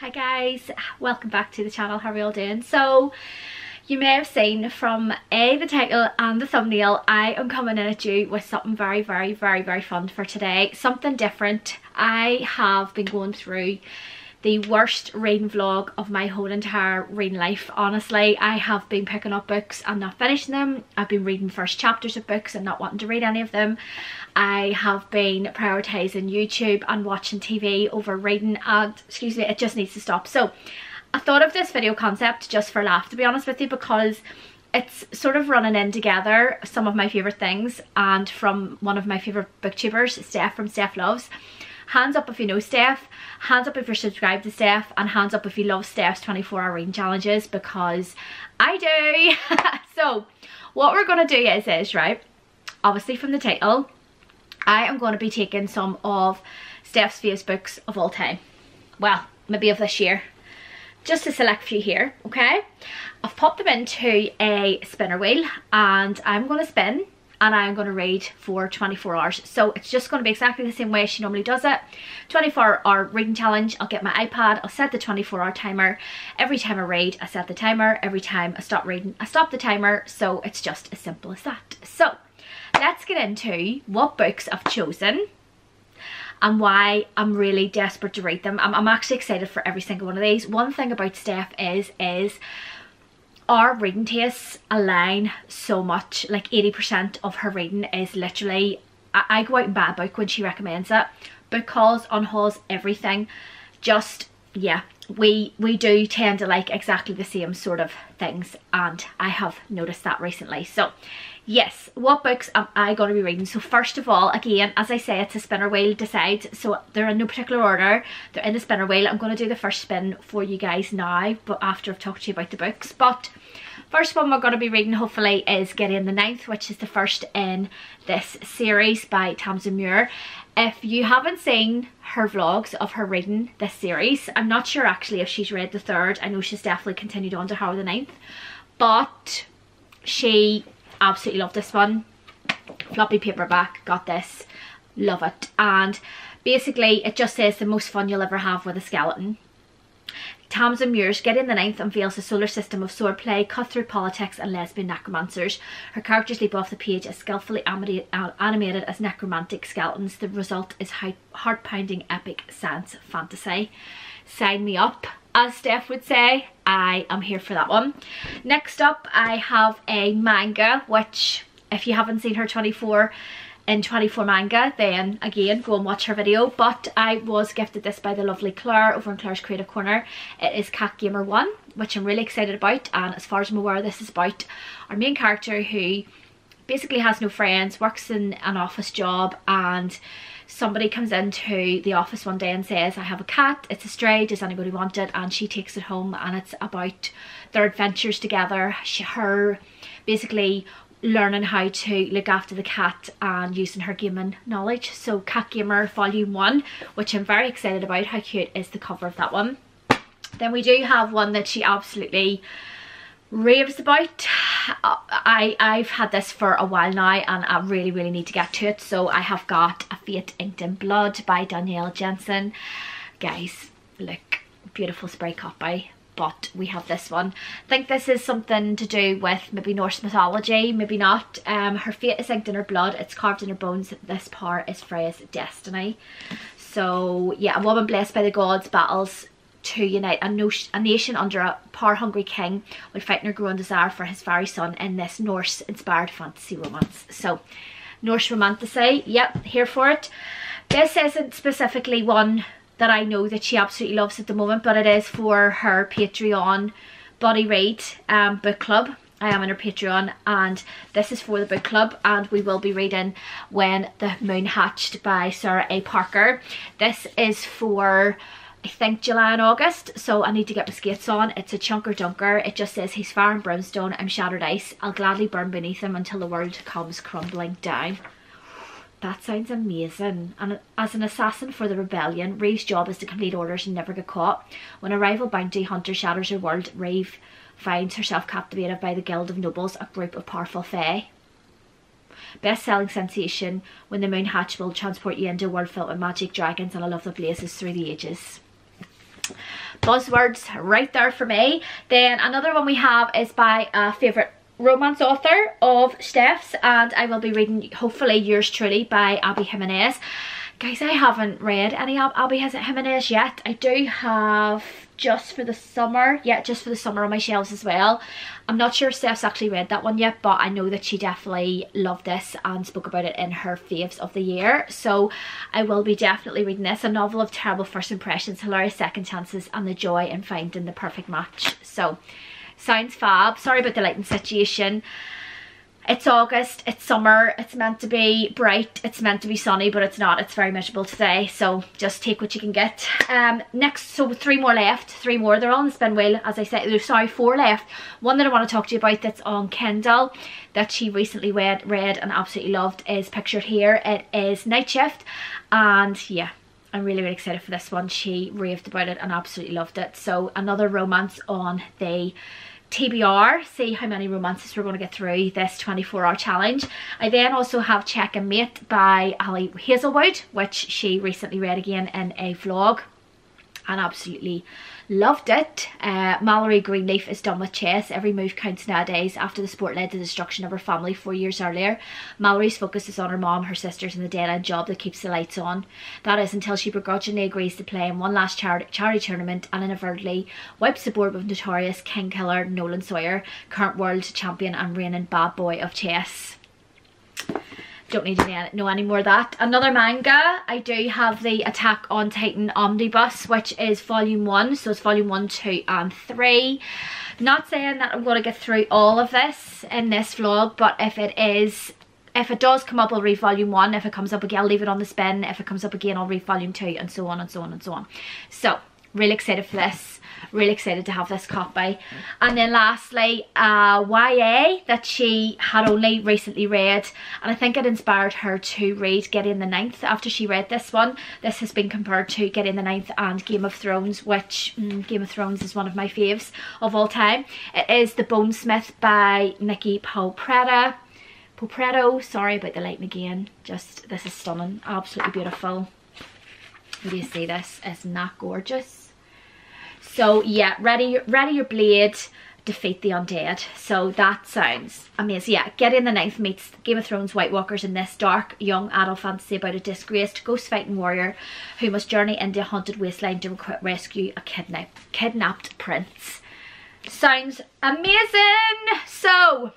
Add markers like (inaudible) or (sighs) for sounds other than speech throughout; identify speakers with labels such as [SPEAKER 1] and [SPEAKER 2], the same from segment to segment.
[SPEAKER 1] Hi guys, welcome back to the channel, how are you all doing? So, you may have seen from A, the title and the thumbnail, I am coming in at you with something very, very, very, very fun for today. Something different. I have been going through the worst reading vlog of my whole entire reading life honestly. I have been picking up books and not finishing them. I've been reading first chapters of books and not wanting to read any of them. I have been prioritising YouTube and watching TV over reading and excuse me it just needs to stop. So I thought of this video concept just for laugh to be honest with you because it's sort of running in together some of my favourite things and from one of my favourite booktubers Steph from Steph Loves hands up if you know Steph, hands up if you're subscribed to Steph, and hands up if you love Steph's 24 hour reading challenges because I do. (laughs) so what we're going to do is, is, right, obviously from the title, I am going to be taking some of Steph's Facebooks of all time. Well, maybe of this year. Just a select few here, okay? I've popped them into a spinner wheel and I'm going to spin and I'm going to read for 24 hours. So it's just going to be exactly the same way she normally does it. 24 hour reading challenge. I'll get my iPad. I'll set the 24 hour timer. Every time I read, I set the timer. Every time I stop reading, I stop the timer. So it's just as simple as that. So let's get into what books I've chosen and why I'm really desperate to read them. I'm, I'm actually excited for every single one of these. One thing about Steph is, is our reading tastes align so much like 80% of her reading is literally I, I go out and buy a book when she recommends it because on hauls everything just yeah we we do tend to like exactly the same sort of things and I have noticed that recently. So yes what books am I going to be reading so first of all again as I say it's a spinner wheel decide so they're in no particular order they're in the spinner wheel I'm going to do the first spin for you guys now but after I've talked to you about the books but First one we're going to be reading hopefully is Gideon the Ninth which is the first in this series by Tamsin Muir. If you haven't seen her vlogs of her reading this series, I'm not sure actually if she's read the third. I know she's definitely continued on to Harrow the Ninth. But she absolutely love this one. Floppy paperback, got this, love it. And basically it just says the most fun you'll ever have with a skeleton. Tamsin Muir's Gideon the Ninth unveils a solar system of swordplay, cut-through politics and lesbian necromancers. Her characters leap off the page as skillfully uh, animated as necromantic skeletons. The result is heart-pounding epic science fantasy. Sign me up as Steph would say, I am here for that one. Next up, I have a manga, which if you haven't seen her 24 in 24 manga then again go and watch her video. But I was gifted this by the lovely Claire over in Claire's Creative Corner. It is Cat Gamer 1 which I'm really excited about. And as far as I'm aware this is about our main character who basically has no friends works in an office job and somebody comes into the office one day and says I have a cat it's a stray does anybody want it and she takes it home and it's about their adventures together she, her basically learning how to look after the cat and using her gaming knowledge. So Cat Gamer Volume 1, which I'm very excited about. How cute is the cover of that one? Then we do have one that she absolutely raves about. I, I've had this for a while now and I really, really need to get to it. So I have got A Fate Inked in Blood by Danielle Jensen. Guys, look, beautiful spray copy but we have this one. I think this is something to do with maybe Norse mythology, maybe not. Um, her fate is inked in her blood, it's carved in her bones. This part is Freya's destiny. So yeah, a woman blessed by the gods battles to unite a, no a nation under a power-hungry king while fighting her growing desire for his very son in this Norse-inspired fantasy romance. So, Norse romantasy, yep, here for it. This isn't specifically one that I know that she absolutely loves at the moment but it is for her Patreon Buddy Read um, book club. I am in her Patreon and this is for the book club and we will be reading When the Moon Hatched by Sarah A. Parker. This is for I think July and August so I need to get my skates on. It's a chunker dunker. It just says he's fire and brimstone, I'm shattered ice. I'll gladly burn beneath him until the world comes crumbling down. That sounds amazing. And as an assassin for the rebellion, Raeve's job is to complete orders and never get caught. When a rival bounty hunter shatters her world, Raeve finds herself captivated by the Guild of Nobles, a group of powerful fae. Best-selling sensation, When the Moon Hatch will transport you into a world filled with magic, dragons and a love that blazes through the ages. Buzzwords right there for me. Then another one we have is by a favourite romance author of Steph's and I will be reading hopefully yours truly by Abby Jimenez. Guys, I haven't read any Ab Abby Jimenez yet. I do have just for the summer. Yeah, just for the summer on my shelves as well. I'm not sure Steph's actually read that one yet, but I know that she definitely loved this and spoke about it in her faves of the year. So I will be definitely reading this. A novel of terrible first impressions, hilarious second chances, and the joy in finding the perfect match. So, sounds fab. Sorry about the lighting situation it's August, it's summer, it's meant to be bright, it's meant to be sunny, but it's not. It's very miserable today, so just take what you can get. Um, next, so three more left, three more. They're on the spin wheel, as I said. There's, sorry, four left. One that I want to talk to you about that's on Kindle that she recently read, read and absolutely loved is pictured here. It is Night Shift, and yeah, I'm really, really excited for this one. She raved about it and absolutely loved it. So another romance on the TBR, see how many romances we're going to get through this 24 hour challenge. I then also have Check and Mate by Ali Hazelwood, which she recently read again in a vlog and absolutely loved it. Uh, Mallory Greenleaf is done with chess. Every move counts nowadays after the sport led to the destruction of her family four years earlier. Mallory's focus is on her mom, her sisters and the dead-end job that keeps the lights on. That is until she begrudgingly agrees to play in one last char charity tournament and inadvertently wipes the board with notorious king killer Nolan Sawyer, current world champion and reigning bad boy of chess don't need to know any more of that. Another manga, I do have the Attack on Titan Omnibus, which is volume 1, so it's volume 1, 2 and 3. Not saying that I'm going to get through all of this in this vlog, but if it is if it does come up I'll read volume 1, if it comes up again I'll leave it on the spin, if it comes up again I'll read volume 2 and so on and so on and so on. So, really excited for this really excited to have this copy and then lastly uh YA that she had only recently read and I think it inspired her to read Gideon the Ninth after she read this one. This has been compared to Gideon the Ninth and Game of Thrones which mm, Game of Thrones is one of my faves of all time. It is The Bonesmith by Nikki Palpreta Popretto, sorry about the lighting again. Just this is stunning. Absolutely beautiful. Do you see this? Isn't that gorgeous so yeah, ready, ready your blade, defeat the undead. So that sounds amazing. Yeah, Gideon the Ninth meets Game of Thrones White Walkers in this dark young adult fantasy about a disgraced ghost fighting warrior who must journey into a haunted wasteland to rescue a kidnap kidnapped prince. Sounds amazing! So,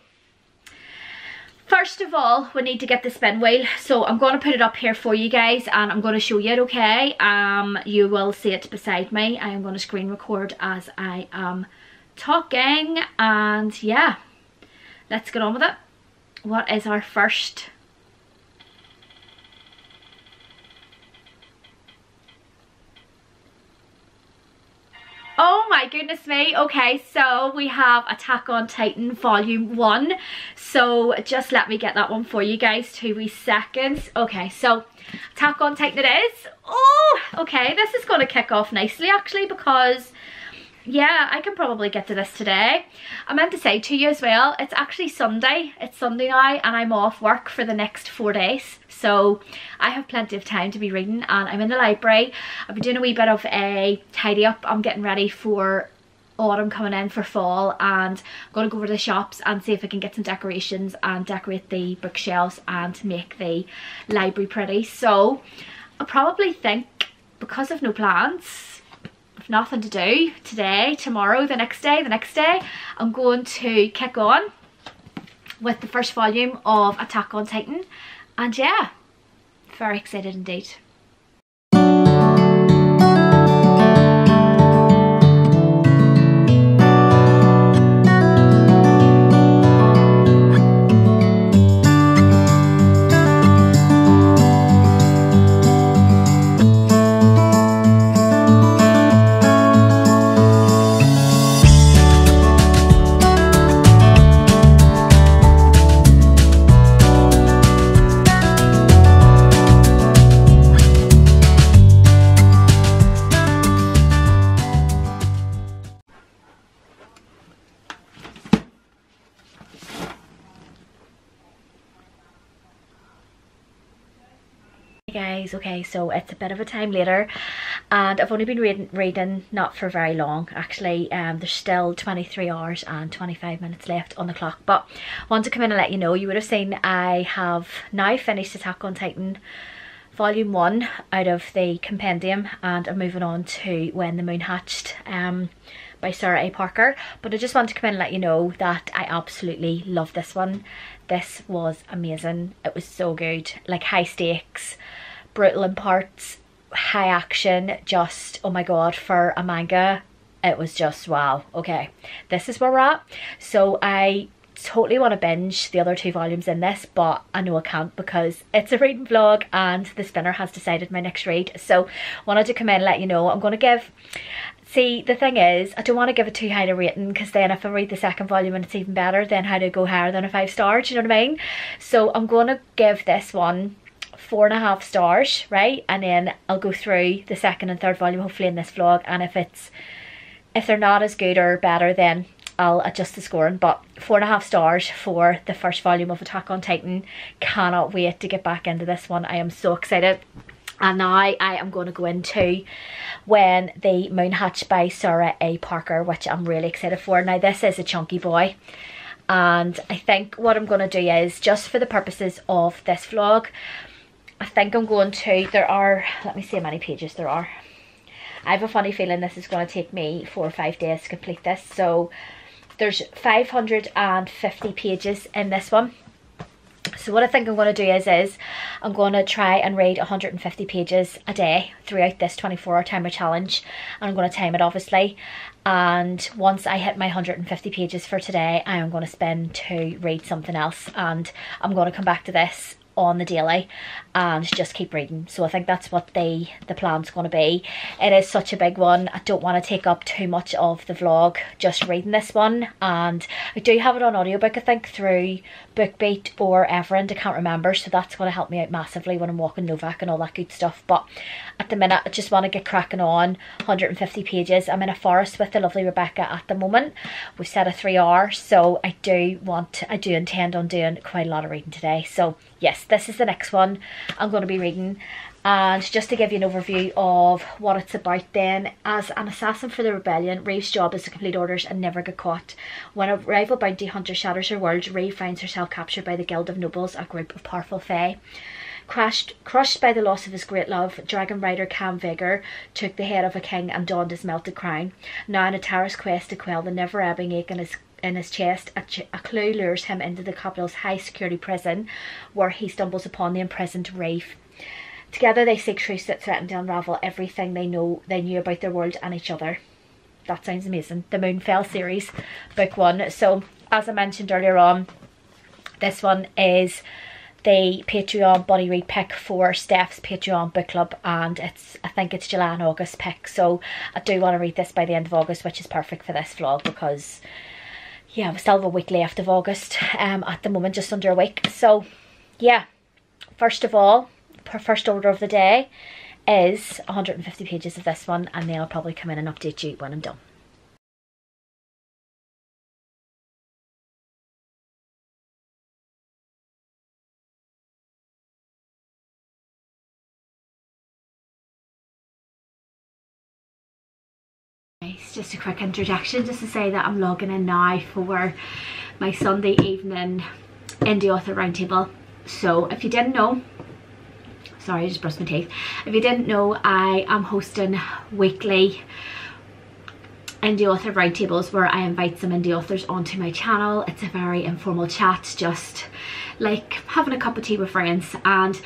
[SPEAKER 1] First of all, we need to get the spin wheel. So I'm going to put it up here for you guys and I'm going to show you it, okay? Um, you will see it beside me. I am going to screen record as I am talking. And yeah, let's get on with it. What is our first Oh my goodness me. Okay, so we have Attack on Titan Volume 1. So just let me get that one for you guys. Two wee seconds. Okay, so Attack on Titan it is. Oh, okay. This is going to kick off nicely actually because yeah, I can probably get to this today. I meant to say to you as well, it's actually Sunday. It's Sunday now and I'm off work for the next four days. So I have plenty of time to be reading and I'm in the library. I've been doing a wee bit of a tidy up. I'm getting ready for autumn coming in for fall and I'm going to go over to the shops and see if I can get some decorations and decorate the bookshelves and make the library pretty. So I probably think because of no plans nothing to do today, tomorrow, the next day, the next day, I'm going to kick on with the first volume of Attack on Titan. And yeah, very excited indeed. A bit of a time later. And I've only been reading, reading not for very long actually. Um, there's still 23 hours and 25 minutes left on the clock. But I want to come in and let you know you would have seen I have now finished Attack on Titan volume 1 out of the compendium and I'm moving on to When the Moon Hatched um, by Sarah A. Parker. But I just want to come in and let you know that I absolutely love this one. This was amazing. It was so good. Like high stakes brutal in parts high action just oh my god for a manga it was just wow. Okay this is where we're at. So i totally want to binge the other two volumes in this but I know I can't because it's a reading vlog and the spinner has decided my next read. So wanted to come in and let you know. I'm going to give See, the thing is, I don't want to give it too high a rating because then if I read the second volume and it's even better, then how to go higher than a five star, do you know what I mean? So I'm going to give this one four and a half stars, right? And then I'll go through the second and third volume hopefully in this vlog and if it's, if they're not as good or better then I'll adjust the scoring but four and a half stars for the first volume of Attack on Titan. Cannot wait to get back into this one. I am so excited. And now I am going to go into when the Moon Hatched by Sarah A. Parker, which I'm really excited for. Now this is a chunky boy. And I think what I'm going to do is, just for the purposes of this vlog, I think I'm going to, there are, let me see how many pages there are. I have a funny feeling this is going to take me four or five days to complete this. So there's 550 pages in this one. So what I think I'm going to do is, is I'm going to try and read 150 pages a day throughout this 24 hour timer challenge. And I'm going to time it obviously. And once I hit my 150 pages for today, I am going to spend to read something else. And I'm going to come back to this on the daily and just keep reading. So I think that's what the the plan's going to be. It is such a big one. I don't want to take up too much of the vlog just reading this one. And I do have it on audiobook I think through BookBeat or Everand. I can't remember. So that's going to help me out massively when I'm walking Novak and all that good stuff. But at the minute I just want to get cracking on 150 pages. I'm in a forest with the lovely Rebecca at the moment. We've set a three hour so I do want I do intend on doing quite a lot of reading today. So yes this is the next one I'm going to be reading and just to give you an overview of what it's about then, as an assassin for the rebellion, Raeve's job is to complete orders and never get caught. When a rival bounty hunter shatters her world, Raeve finds herself captured by the Guild of Nobles, a group of powerful fae. Crushed, crushed by the loss of his great love, dragon rider Kaan Vaegor took the head of a king and donned his melted crown. Now on a tireless quest to quell the never-ebbing ache in his in his chest, a, ch a, clue lures him into the capital's high security prison where he stumbles upon the imprisoned Raeve. Together they seek truths that threaten to unravel everything they know they knew about their world and each other. That sounds amazing. The Moonfell series, book one. So as I mentioned earlier on, this one is the Patreon buddy read pick for Steph's Patreon book club and it's I think it's July and August pick so I do want to read this by the end of August which is perfect for this vlog because yeah we still have a week left of August um, at the moment just under a week so yeah first of all first order of the day is 150 pages of this one and then I'll probably come in and update you when I'm done. Just a quick introduction just to say that I'm logging in now for my Sunday evening indie author roundtable. So if you didn't know sorry I just brushed my teeth. If you didn't know I am hosting weekly indie author roundtables where I invite some indie authors onto my channel. It's a very informal chat just like having a cup of tea with friends. And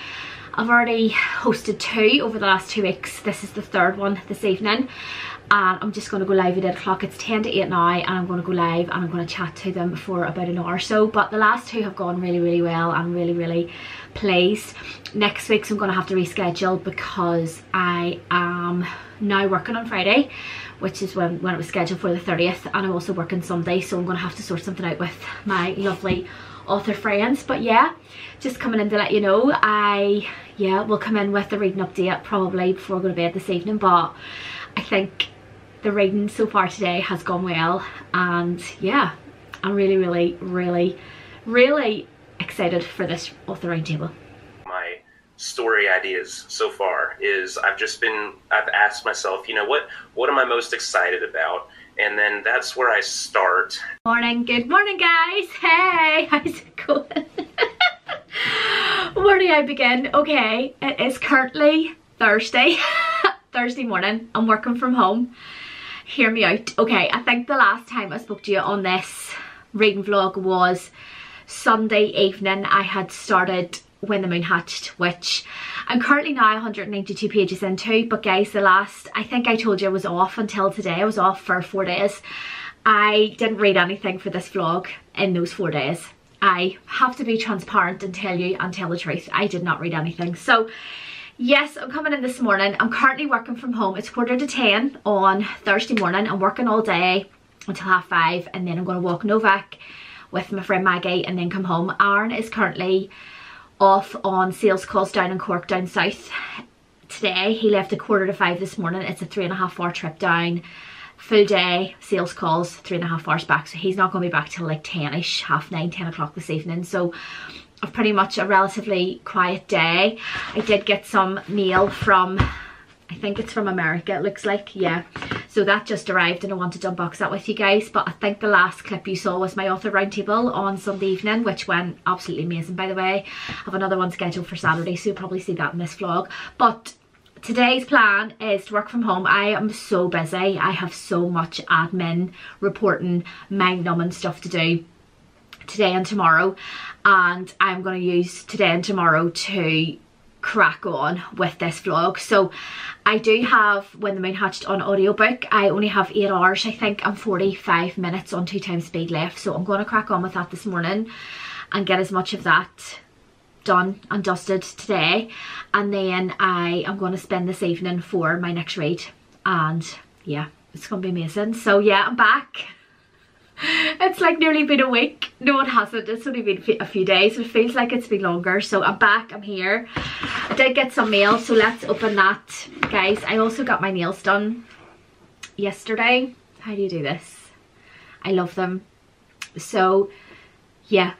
[SPEAKER 1] I've already hosted two over the last two weeks this is the third one this evening and I'm just going to go live at 8 o'clock. It's 10 to 8 now and I'm going to go live and I'm going to chat to them for about an hour or so. But the last two have gone really, really well and really, really pleased. Next week's I'm going to have to reschedule because I am now working on Friday which is when, when it was scheduled for the 30th and I'm also working Sunday so I'm going to have to sort something out with my lovely author friends but yeah just coming in to let you know I yeah will come in with the reading update probably before I go to bed this evening but I think the reading so far today has gone well and yeah I'm really really really really excited for this author roundtable.
[SPEAKER 2] My story ideas so far is I've just been I've asked myself, you know, what what am I most excited about? And then that's where I start.
[SPEAKER 1] Morning, good morning guys. Hey, (laughs) how's it going? where do I begin? Okay, it is currently Thursday. (laughs) Thursday morning. I'm working from home. Hear me out. Okay, I think the last time I spoke to you on this reading vlog was Sunday evening. I had started when the moon hatched which I'm currently now 192 pages into but guys the last I think I told you I was off until today. I was off for four days. I didn't read anything for this vlog in those four days. I have to be transparent and tell you and tell the truth. I did not read anything. So yes I'm coming in this morning. I'm currently working from home. It's quarter to 10 on Thursday morning. I'm working all day until half five and then I'm going to walk Novak with my friend Maggie and then come home. Aaron is currently off on sales calls down in Cork down south today. He left a quarter to five this morning. It's a three and a half hour trip down. Full day, sales calls, three and a half hours back. So he's not going to be back till like 10ish, half nine, 10 o'clock this evening. So I've pretty much a relatively quiet day. I did get some mail from I think it's from America it looks like yeah so that just arrived and I wanted to unbox that with you guys but I think the last clip you saw was my author roundtable on Sunday evening which went absolutely amazing by the way. I have another one scheduled for Saturday so you'll probably see that in this vlog. But today's plan is to work from home. I am so busy. I have so much admin reporting mind numbing stuff to do today and tomorrow. And I'm going to use today and tomorrow to crack on with this vlog. So I do have When the Moon Hatched on audiobook I only have 8 hours I think and 45 minutes on two times speed left. So I'm going to crack on with that this morning and get as much of that done and dusted today. And then I am going to spend this evening for my next read. And yeah it's going to be amazing. So yeah I'm back it's like nearly been a week. No, it hasn't. It's only been a few days. It feels like it's been longer. So I'm back. I'm here. I did get some mail. So let's open that. Guys, I also got my nails done yesterday. How do you do this? I love them. So, yeah.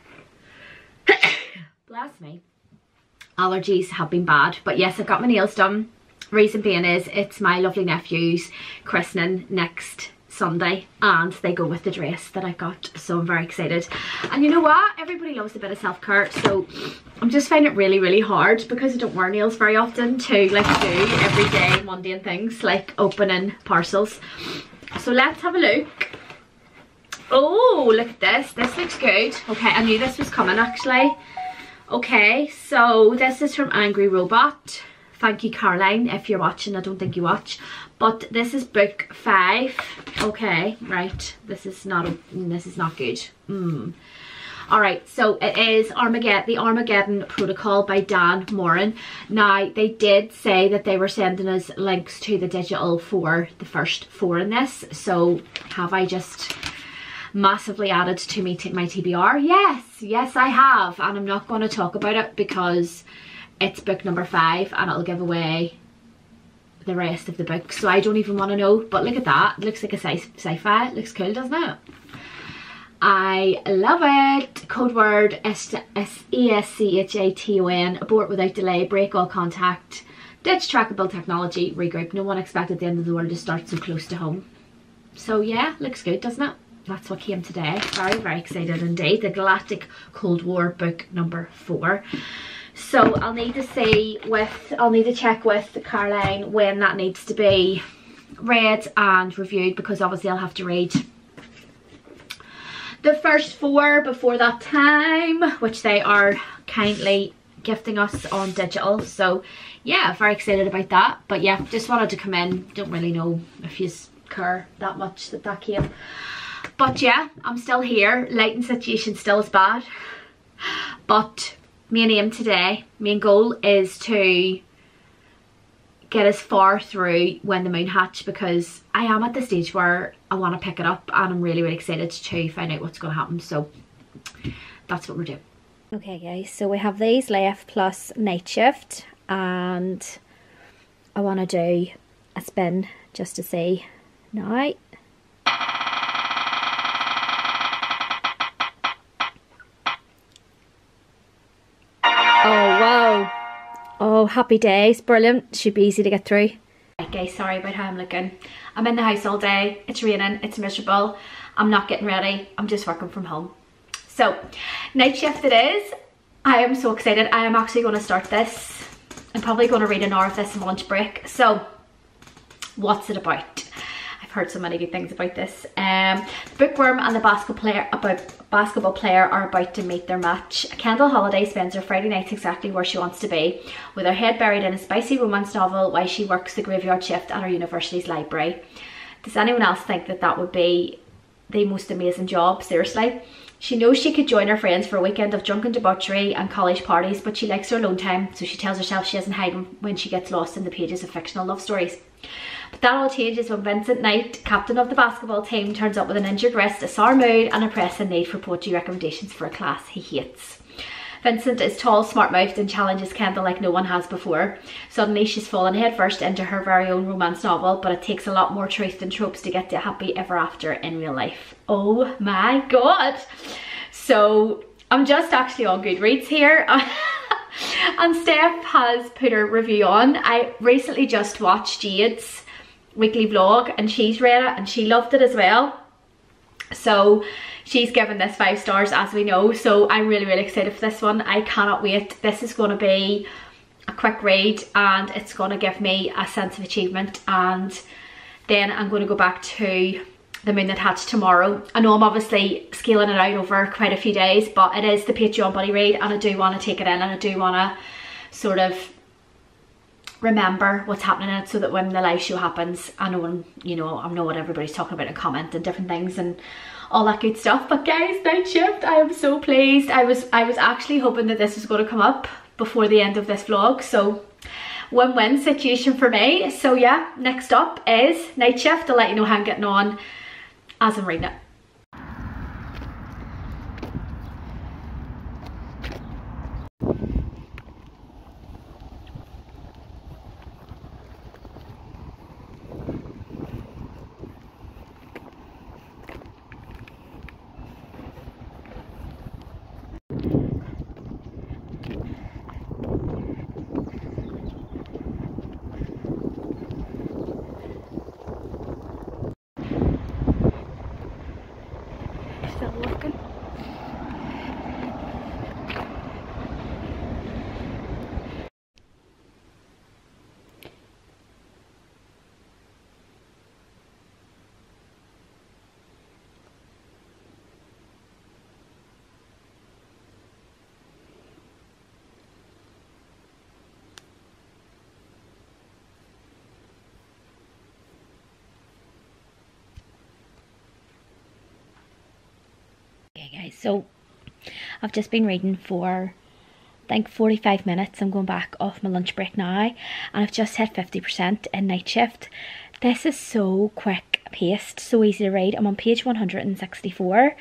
[SPEAKER 1] (coughs) Bless me. Allergies have been bad. But yes, i've got my nails done. Reason being is it's my lovely nephew's christening next Sunday and they go with the dress that I got. So I'm very excited. And you know what? Everybody loves a bit of self-care so I'm just finding it really really hard because I don't wear nails very often to like do everyday mundane things like opening parcels. So let's have a look. Oh look at this. This looks good. Okay I knew this was coming actually. Okay so this is from Angry Robot. Thank you Caroline if you're watching. I don't think you watch but this is book five. Okay right. This is not a, this is not good. Mm. all right so it is armageddon the armageddon protocol by dan moren now they did say that they were sending us links to the digital for the first four in this. So have i just massively added to me my tbr yes yes i have. And i'm not going to talk about it because it's book number five and it'll give away the rest of the book so I don't even want to know but look at that it looks like a sci-fi it looks cool doesn't it? I love it code word S-E-S-C-H-A-T-O-N abort without delay break all contact ditch trackable technology regroup no one expected the end of the world to start so close to home. So yeah looks good doesn't it? That's what came today. Very very excited indeed. The galactic cold war book number four so I'll need to see with, I'll need to check with Caroline when that needs to be read and reviewed because obviously I'll have to read the first four before that time, which they are kindly gifting us on digital. So yeah, very excited about that. But yeah, just wanted to come in. Don't really know if you care that much that that came. But yeah, I'm still here. Lighting situation still is bad. But main aim today, main goal is to get as far through when the moon hatch because I am at the stage where I want to pick it up and I'm really really excited to find out what's going to happen so that's what we're doing. Okay guys so we have these left plus night shift and I want to do a spin just to see now Oh, happy days, brilliant, should be easy to get through. Okay, sorry about how I'm looking. I'm in the house all day, it's raining, it's miserable, I'm not getting ready, I'm just working from home. So, night shift it is. I am so excited, I am actually going to start this. I'm probably going to read an hour of this lunch break. So, what's it about? Heard so many good things about this. Um, the bookworm and the basketball player about basketball player are about to meet their match. Kendall Holliday spends her Friday nights exactly where she wants to be, with her head buried in a spicy romance novel while she works the graveyard shift at her university's library. Does anyone else think that that would be the most amazing job? Seriously. She knows she could join her friends for a weekend of drunken debauchery and college parties, but she likes her alone time, so she tells herself she isn't hiding when she gets lost in the pages of fictional love stories. But that all changes when Vincent Knight, captain of the basketball team, turns up with an injured wrist, a sour mood and a pressing need for poetry recommendations for a class he hates. Vincent is tall, smart-mouthed and challenges Kendall like no one has before. Suddenly she's fallen headfirst into her very own romance novel, but it takes a lot more truth than tropes to get to happy ever after in real life. Oh my god! So I'm just actually on Goodreads here. (laughs) and Steph has put her review on. I recently just watched Jade's weekly vlog and she's read it and she loved it as well. So she's given this five stars as we know. So I'm really, really excited for this one. I cannot wait. This is going to be a quick read and it's going to give me a sense of achievement and then I'm going to go back to the moon that hatched tomorrow. I know I'm obviously scaling it out over quite a few days but it is the Patreon buddy read and I do want to take it in and I do want to sort of remember what's happening in it so that when the live show happens I know you know I know what everybody's talking about and comment and different things and all that good stuff. But guys night shift. I am so pleased. I was I was actually hoping that this was going to come up before the end of this vlog. So win-win situation for me. So yeah next up is night shift. To let you know how I'm getting on as I'm reading it Okay so I've just been reading for I think 45 minutes. I'm going back off my lunch break now and I've just hit 50% in night shift. This is so quick paced, so easy to read. I'm on page 164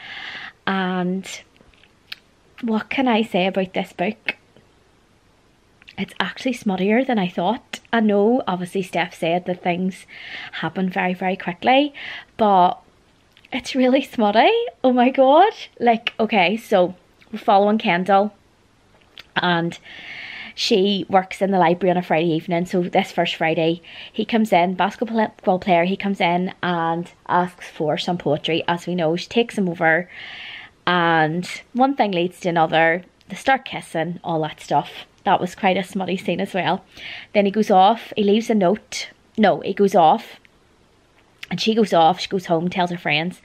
[SPEAKER 1] and what can I say about this book? It's actually smuttier than I thought. I know obviously Steph said that things happen very very quickly but it's really smutty. Oh my god. Like, okay, so we're following Kendall and she works in the library on a Friday evening. So this first Friday, he comes in, basketball player, he comes in and asks for some poetry. As we know, she takes him over and one thing leads to another. They start kissing, all that stuff. That was quite a smutty scene as well. Then he goes off, he leaves a note. No, he goes off and she goes off, she goes home, tells her friends,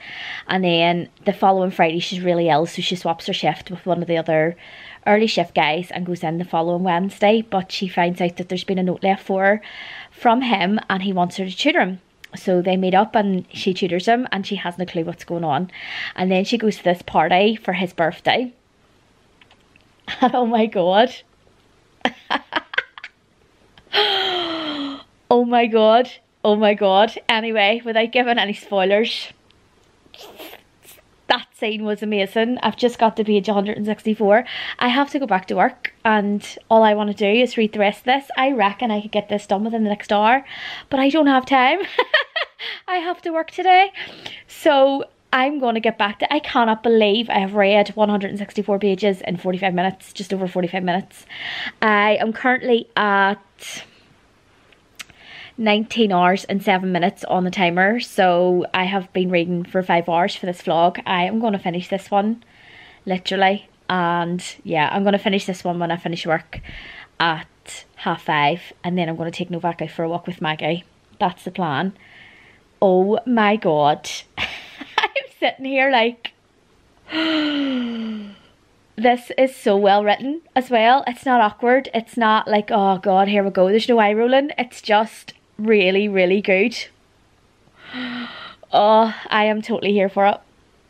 [SPEAKER 1] and then the following Friday she's really ill, so she swaps her shift with one of the other early shift guys and goes in the following Wednesday. But she finds out that there's been a note left for her from him, and he wants her to tutor him. So they meet up and she tutors him, and she hasn't a clue what's going on. And then she goes to this party for his birthday. (laughs) Oh my god. (laughs) oh my god Oh my god. Anyway, without giving any spoilers, that scene was amazing. I've just got to page 164. I have to go back to work and all I want to do is read the rest of this. I reckon I could get this done within the next hour, but I don't have time. (laughs) I have to work today. So I'm going to get back to I cannot believe I have read 164 pages in 45 minutes, just over 45 minutes. I am currently at 19 hours and 7 minutes on the timer, so I have been reading for 5 hours for this vlog. I am going to finish this one, literally, and yeah, I'm going to finish this one when I finish work at half 5, and then I'm going to take Novak out for a walk with Maggie. That's the plan. Oh my god. (laughs) I'm sitting here like (gasps) this is so well written as well. It's not awkward. It's not like, oh god, here we go. There's no eye rolling. It's just really, really good. Oh, I am totally here for it.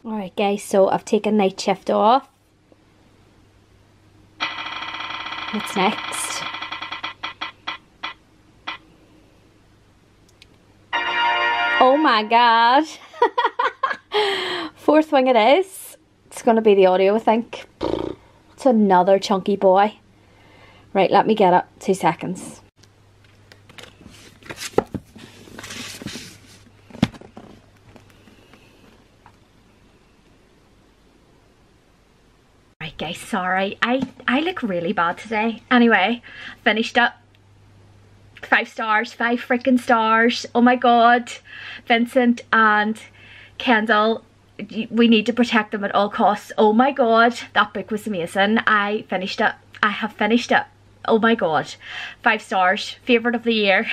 [SPEAKER 1] Alright guys, so I've taken night shift off. What's next? Oh my god. (laughs) Fourth wing it is. It's going to be the audio, I think. It's another chunky boy. Right, let me get it. Two seconds. Right guys, sorry. I, I look really bad today. Anyway, finished up five stars, five freaking stars. Oh my god. Vincent and Kendall, we need to protect them at all costs. Oh my god, that book was amazing. I finished it. I have finished it. Oh my god. Five stars. Favourite of the year.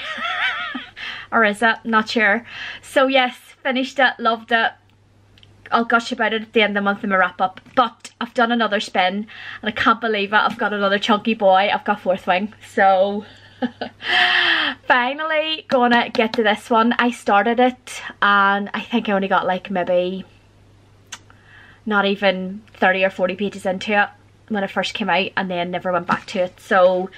[SPEAKER 1] or is it? Not sure. So yes, finished it, loved it. I'll gush about it at the end of the month in my wrap up. But I've done another spin and I can't believe it. I've got another chunky boy. I've got fourth wing. So (laughs) finally gonna get to this one i started it and i think i only got like maybe not even 30 or 40 pages into it when it first came out and then never went back to it so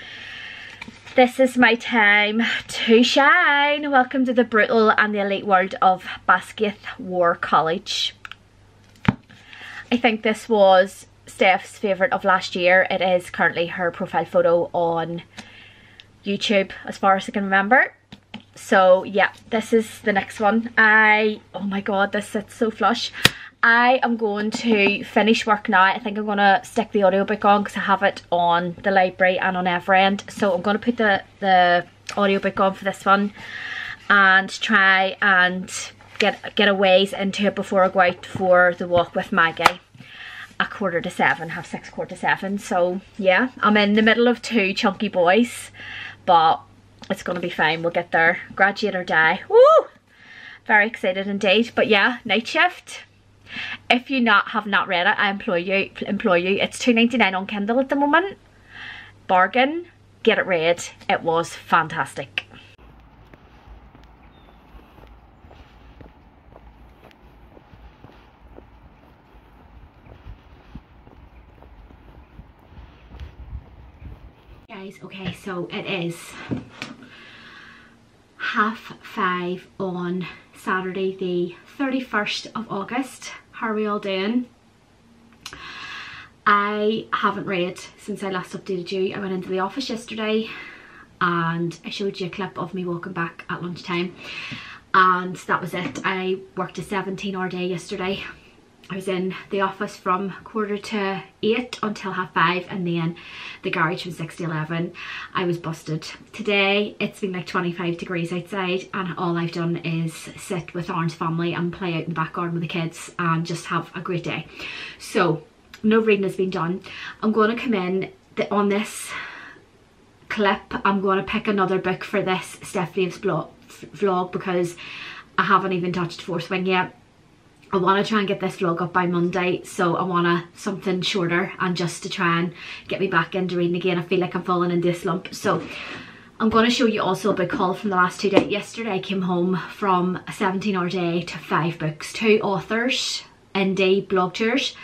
[SPEAKER 1] this is my time to shine welcome to the brutal and the elite world of Basgiath war college i think this was steph's favorite of last year it is currently her profile photo on YouTube as far as I can remember. So yeah, this is the next one. I, oh my god, this sits so flush. I am going to finish work now. I think I'm going to stick the audiobook on because I have it on the library and on Everand. So I'm going to put the, the audiobook on for this one and try and get, get a ways into it before I go out for the walk with Maggie a quarter to seven, half six, quarter to seven. So yeah, I'm in the middle of two chunky boys but it's going to be fine. We'll get there. Graduate or die. Woo! Very excited indeed. But yeah, night shift. If you not have not read it, I employ you. Employ you. It's two ninety nine on Kindle at the moment. Bargain. Get it read. It was fantastic. Guys okay so it is half five on Saturday the 31st of August. How are we all doing? I haven't read since I last updated you. I went into the office yesterday and I showed you a clip of me walking back at lunchtime. And that was it. I worked a 17 hour day yesterday I was in the office from quarter to eight until half five and then the garage from six to 11. I was busted. Today it's been like 25 degrees outside and all I've done is sit with Orange family and play out in the back garden with the kids and just have a great day. So no reading has been done. I'm going to come in the, on this clip. I'm going to pick another book for this Steph Davis vlog because I haven't even touched Fourth Wing yet I want to try and get this vlog up by Monday so I want to something shorter and just to try and get me back into reading again. I feel like I'm falling into a slump. So I'm going to show you also a big haul from the last two days. Yesterday I came home from a 17 hour day to five books. Two authors, indie blog tours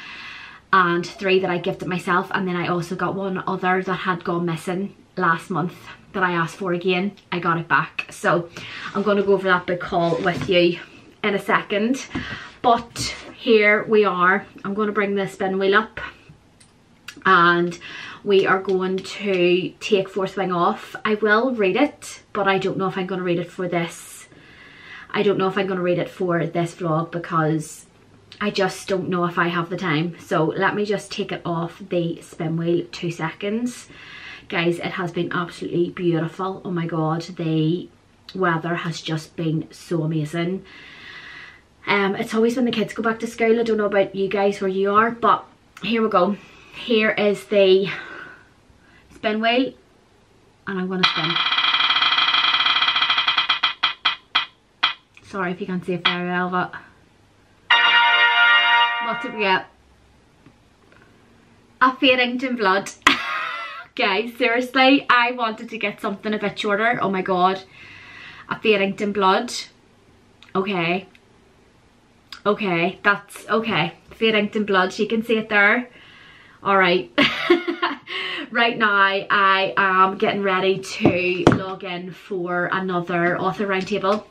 [SPEAKER 1] and three that I gifted myself and then I also got one other that had gone missing last month that I asked for again. I got it back. So I'm going to go over that big haul with you in a second but here we are i'm going to bring the spin wheel up and we are going to take fourth wing off i will read it but i don't know if i'm going to read it for this i don't know if i'm going to read it for this vlog because I just don't know if I have the time. So let me just take it off the spin wheel two seconds. Guys, it has been absolutely beautiful. Oh my God, the weather has just been so amazing. Um, it's always when the kids go back to school. I don't know about you guys where you are, but here we go. Here is the spin wheel and I'm going to spin. Sorry if you can't see it very well, but what did we get? A Fate Inked in blood. (laughs) Guys, seriously, I wanted to get something a bit shorter. Oh my god. A Fate Inked in blood. Okay. Okay, that's okay. Fate inked in blood, you can see it there. Alright. (laughs) right now I am getting ready to log in for another author roundtable.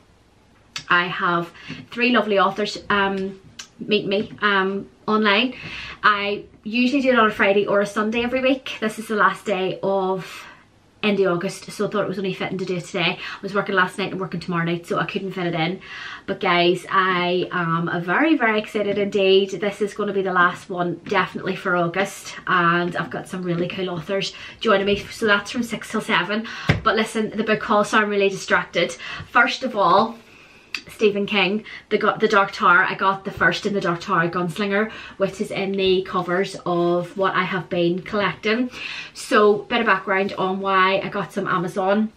[SPEAKER 1] I have three lovely authors um, meet me um, online. I usually do it on a Friday or a Sunday every week. This is the last day of end of August so I thought it was only fitting to do it today. I was working last night and working tomorrow night so I couldn't fit it in. But guys, I am very very excited indeed. This is going to be the last one definitely for August and I've got some really cool authors joining me so that's from 6 till 7. But listen, the book haul so I'm really distracted. First of all, Stephen King, the, got the Dark Tower. I got the first in the Dark Tower Gunslinger, which is in the covers of what I have been collecting. So, bit of background on why I got some Amazon.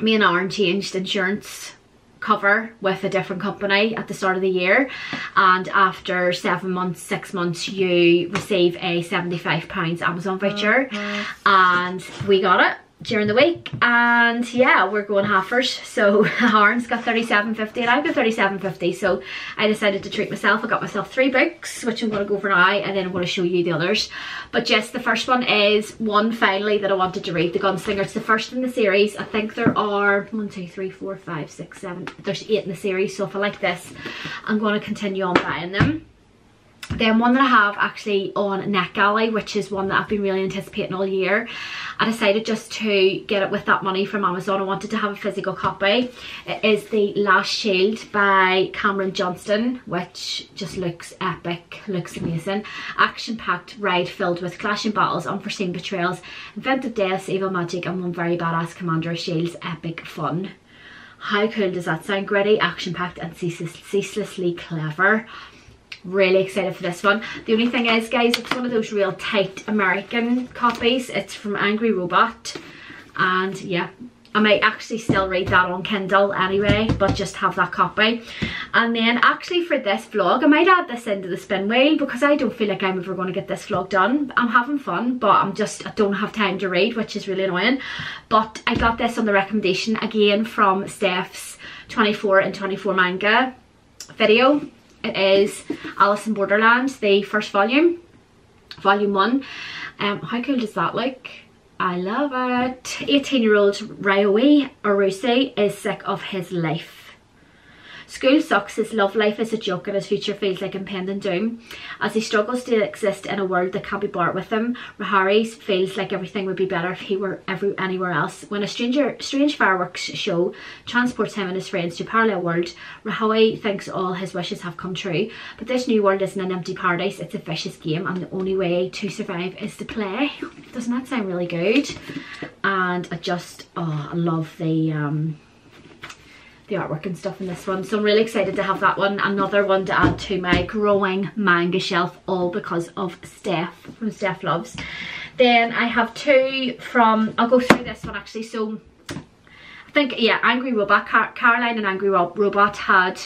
[SPEAKER 1] Me and Aaron changed insurance cover with a different company at the start of the year and after seven months six months you receive a 75 pounds amazon voucher oh, and we got it during the week. And yeah we're going halfers so (laughs) Aaron's got 37.50 and I've got 37.50 so I decided to treat myself. I got myself three books which I'm going to go for now and then I'm going to show you the others. But just the first one is one finally that I wanted to read The Gunslinger. It's the first in the series. I think there are one two three four five six seven. There's eight in the series so if I like this I'm going to continue on buying them then one that I have actually on NetGalley, which is one that I've been really anticipating all year. I decided just to get it with that money from Amazon. I wanted to have a physical copy. It is The Last Shield by Cameron Johnston, which just looks epic, looks amazing. Action-packed ride filled with clashing battles, unforeseen betrayals, inventive deaths, evil magic, and one very badass commander of shields, epic fun. How cool does that sound? Gritty, action-packed, and ceaselessly clever really excited for this one the only thing is guys it's one of those real tight american copies it's from angry robot and yeah I might actually still read that on Kindle anyway, but just have that copy. And then actually for this vlog, I might add this into the spin wheel because I don't feel like I'm ever going to get this vlog done. I'm having fun, but I'm just, I don't have time to read, which is really annoying. But I got this on the recommendation again from Steph's 24 and 24 manga video it is Alice in Borderland, the first volume, volume one. Um, how cool does that look? I love it. 18 year old Ryohei Arisu is sick of his life. School sucks, his love life is a joke and his future feels like impending doom. As he struggles to exist in a world that can't be bought with him, Rahari feels like everything would be better if he were every, anywhere else. When a stranger, strange fireworks show transports him and his friends to a parallel world, Rahari thinks all his wishes have come true. But this new world isn't an empty paradise, it's a vicious game and the only way to survive is to play. Doesn't that sound really good? And I just, oh, I love the... Um, the artwork and stuff in this one. So I'm really excited to have that one. Another one to add to my growing manga shelf, all because of Steph, from Steph Loves. Then I have two from, I'll go through this one actually. So I think, yeah, Angry Robot, Car Caroline and Angry Robot had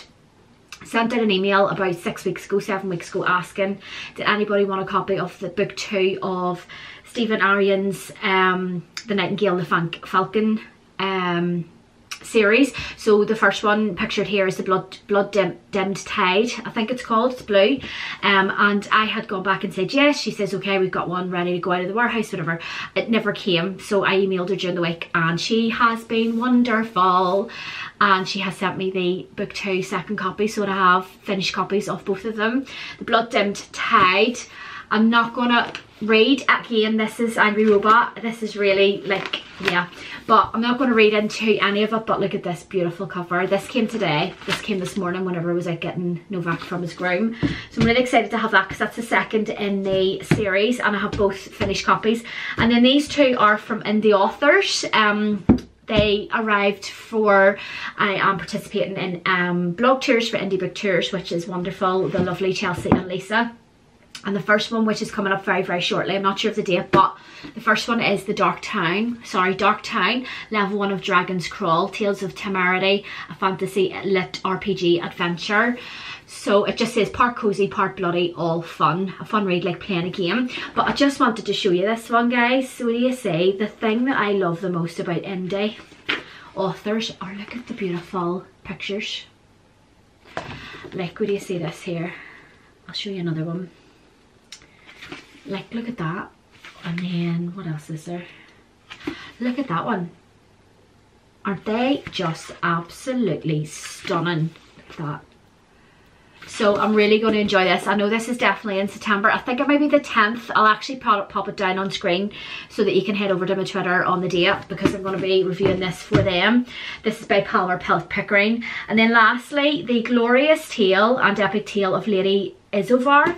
[SPEAKER 1] sent out an email about six weeks ago, seven weeks ago, asking did anybody want a copy of the book two of Stephen Arion's um, The Nightingale and the Falcon um, series. So the first one pictured here is the Blood Blood Dim Dimmed Tide, I think it's called, it's blue. Um, and I had gone back and said yes, she says okay we've got one ready to go out of the warehouse, whatever. It never came, so I emailed her during the week and she has been wonderful. And she has sent me the book two second copy, so I have finished copies of both of them. The Blood Dimmed Tide I'm not gonna read again this is Angry Robot. This is really like yeah. But I'm not to read into any of it but look at this beautiful cover. This came today. This came this morning whenever I was out getting Novak from his groom. So I'm really excited to have that because that's the second in the series and I have both finished copies. And then these two are from indie authors. Um they arrived for I am participating in um, blog tours for indie book tours which is wonderful. The lovely Chelsea and Lisa and the first one which is coming up very very shortly i'm not sure of the date but the first one is the dark town. Sorry dark town level one of dragon's crawl tales of temerity a fantasy lit rpg adventure. So it just says part cozy part bloody all fun. A fun read like playing a game. But i just wanted to show you this one guys. So what do you say? The thing that i love the most about indie authors are look at the beautiful pictures. Like what do you see this here? I'll show you another one like look at that and then what else is there look at that one aren't they just absolutely stunning that so I'm really going to enjoy this. I know this is definitely in September. I think it might be the 10th. I'll actually pop, pop it down on screen so that you can head over to my Twitter on the date because I'm going to be reviewing this for them. This is by Palmer Pelf Pickering. And then lastly, The Glorious Tale and Epic Tale of Lady Isovar